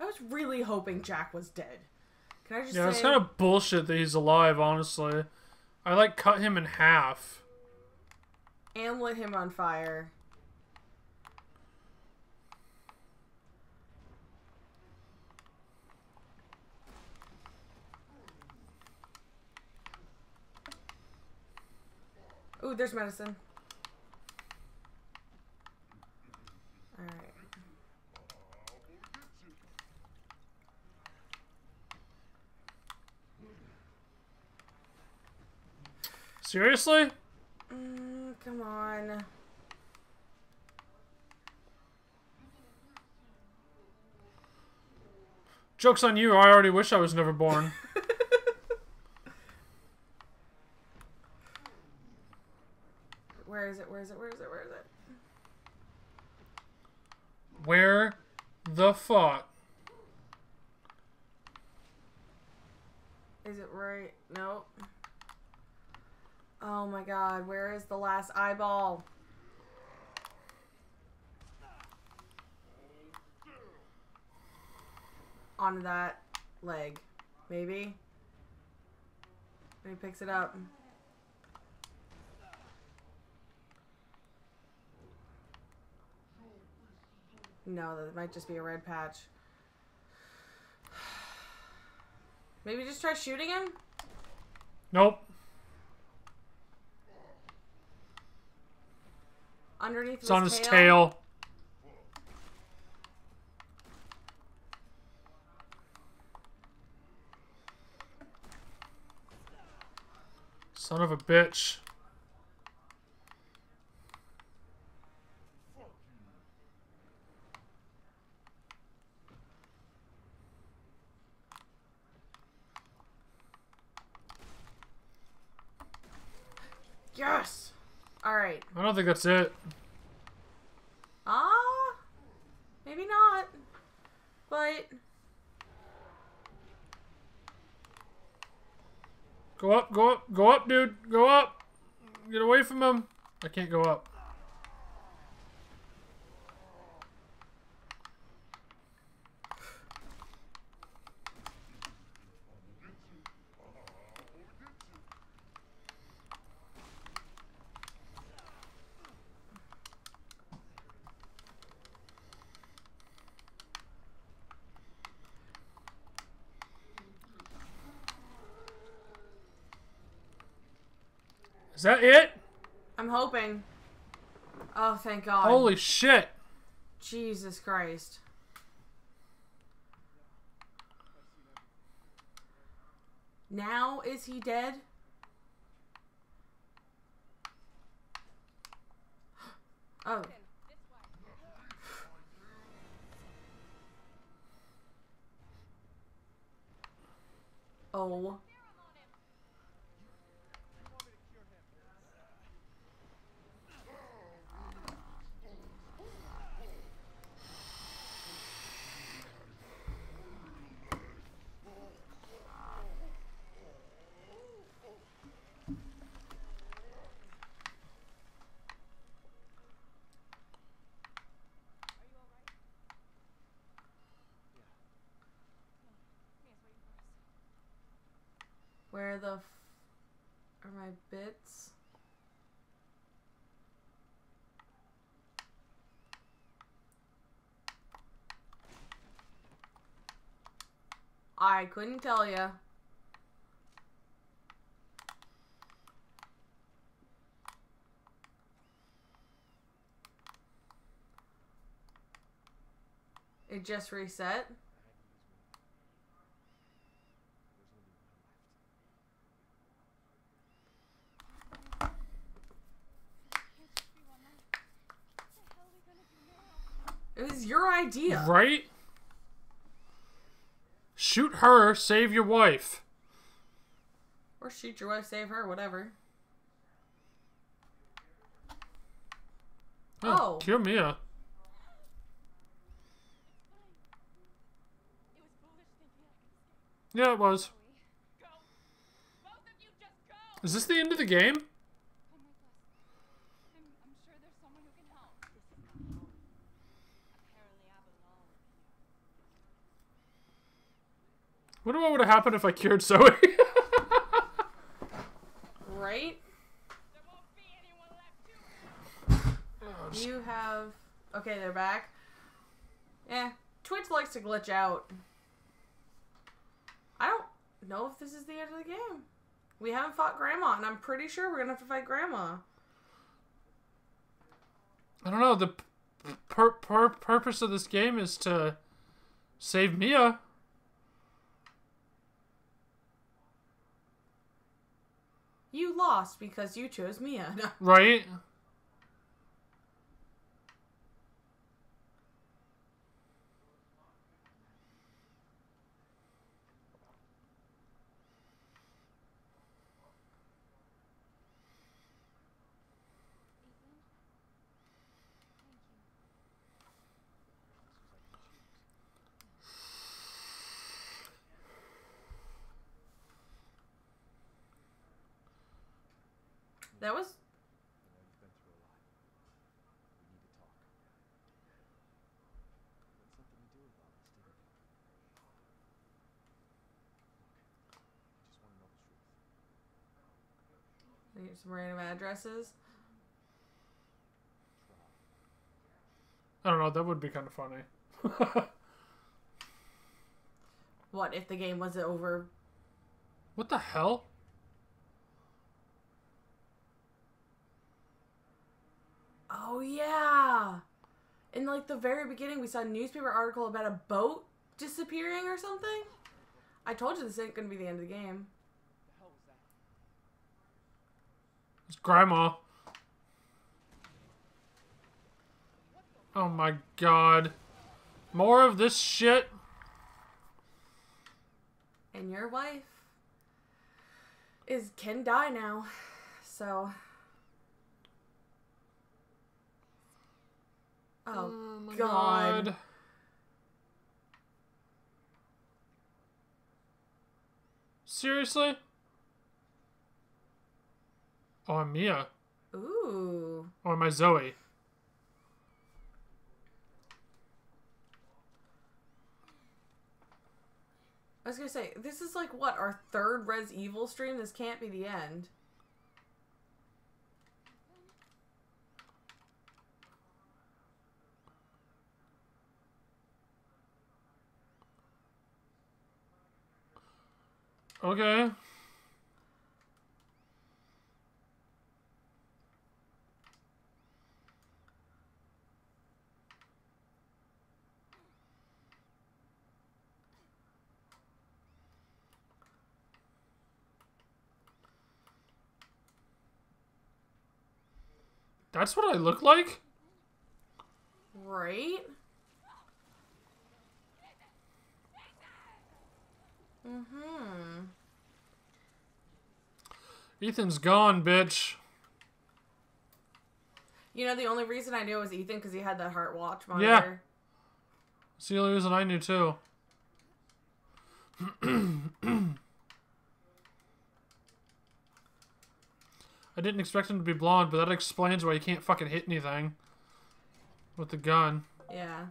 I was really hoping Jack was dead. Can I just Yeah, say? it's kind of bullshit that he's alive, honestly. I like cut him in half. and lit him on fire. Ooh, there's medicine. Alright. Seriously? Mm, come on. Joke's on you, I already wish I was never born. Where is it? Where is it? Where is it? Where is it? Where the fuck? Is it right? Nope. Oh my god, where is the last eyeball? On that leg. Maybe? Maybe picks it up. No, that might just be a red patch. Maybe just try shooting him? Nope. Underneath It's on his tail. Son of a bitch. Yes! Alright. I don't think that's it. Ah, maybe not. But Go up, go up, go up, dude. Go up. Get away from him. I can't go up. Is that it? I'm hoping. Oh, thank God. Holy shit. Jesus Christ. Now is he dead? Oh. Oh. Where the are my bits? I couldn't tell you. It just reset. It was your idea. Right? Shoot her, save your wife. Or shoot your wife, save her, whatever. Oh, Oh. kill Mia. It was foolish thinking I could escape. Yeah, it was. Go! Both of you just go! Is this the end of the game? Come with us. I'm, I'm sure there's someone who can help. This is my home. Apparently I belong here. Wonder what would have happened if I cured Zoe. Right? There won't be anyone left to You have. Okay, they're back. Eh. Twitch likes to glitch out. I don't know if this is the end of the game. We haven't fought Grandma, and I'm pretty sure we're gonna have to fight Grandma. I don't know. The p- pur- pur- purpose of this game is to save Mia. You lost because you chose Mia. Right? That was. You've been through a lot. We need to talk. You had something to do with all this, didn't you? Look, I just want to know the truth. I need some random addresses. I don't know. That would be kind of funny. What if the game was over? what the hell? Oh yeah. In like the very beginning, we saw a newspaper article about a boat disappearing or something. I told you this ain't gonna be the end of the game. the hell was that? It's grandma. Oh my god. More of this shit. And your wife is can die now. So Oh, oh my God. Seriously? Oh, I'm Mia. Ooh. Oh, or am I Zoe? I was gonna say, this is like what, our third Res Evil stream? This can't be the end. Okay. That's what I look like? Right? Mm-hmm. Ethan's gone, bitch. You know, the only reason I knew it was Ethan because he had that heart watch monitor. Yeah. It's the only reason I knew too. I didn't expect him to be blonde, but that explains why he can't fucking hit anything with the gun. Yeah.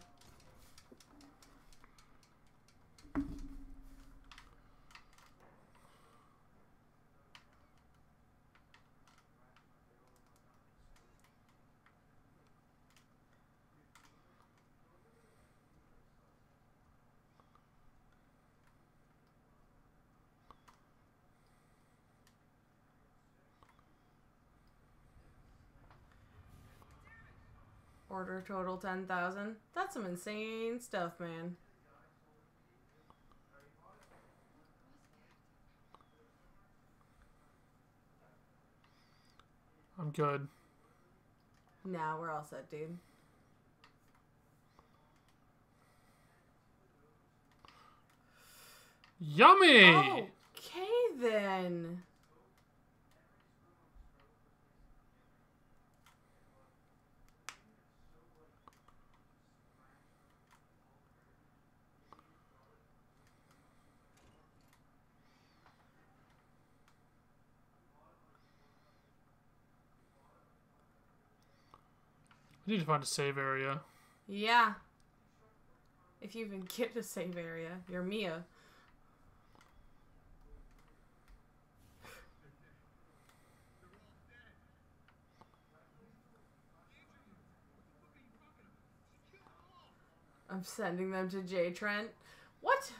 Order total 10,000. That's some insane stuff, man. I'm good. Nah, we're all set, dude. Yummy! Okay, then. I need to find a save area. Yeah. If you even get to save area, you're Mia. I'm sending them to J Trent. What?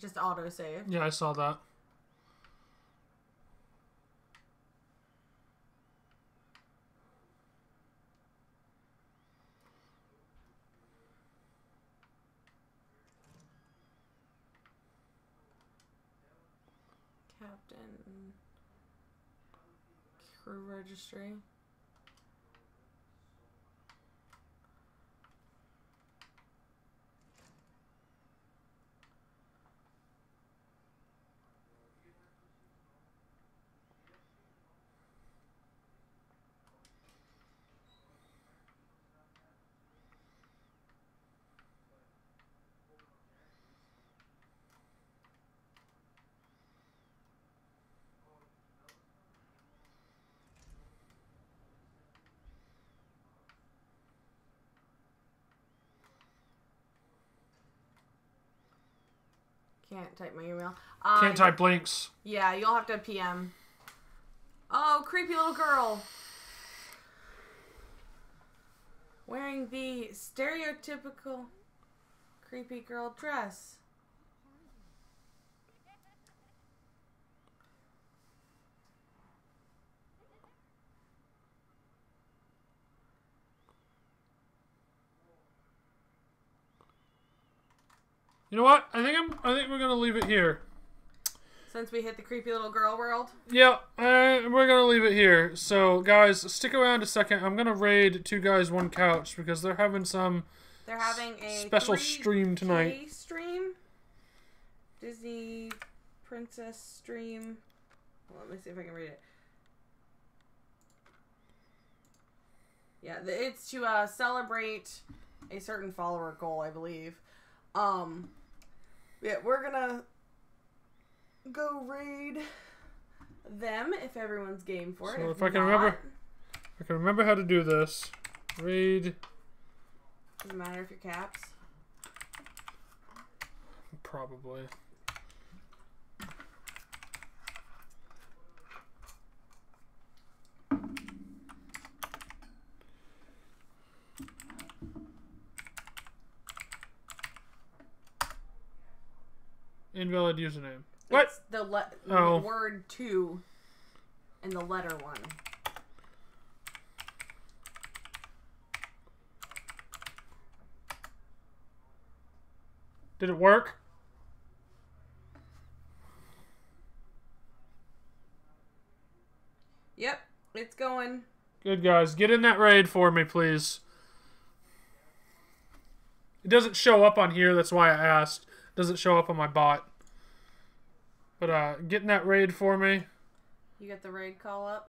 Just auto save. Yeah, I saw that. Captain. Crew registry. Can't type my email. Can't type links. Yeah, you'll have to PM. Oh, creepy little girl. Wearing the stereotypical creepy girl dress. You know what? I think I'm. I think we're gonna leave it here. Since we hit the creepy little girl world. Yeah, uh, we're gonna leave it here. So, guys, stick around a second. I'm gonna raid two guys, one couch because they're having some. They're having a Special 3K stream tonight. Stream. Disney Princess stream. Well, let me see if I can read it. Yeah, it's to uh, celebrate a certain follower goal, I believe. Um, yeah, we're gonna go raid them if everyone's game for it. So if I can remember- I can remember how to do this. Raid doesn't matter if you're caps. probably. Invalid username. What? It's the le- Oh. word two and the letter one. Did it work? Yep, it's going. Good guys, get in that raid for me, please. It doesn't show up on here, that's why I asked. It doesn't show up on my bot. But uh get in that raid for me. You got the raid call up.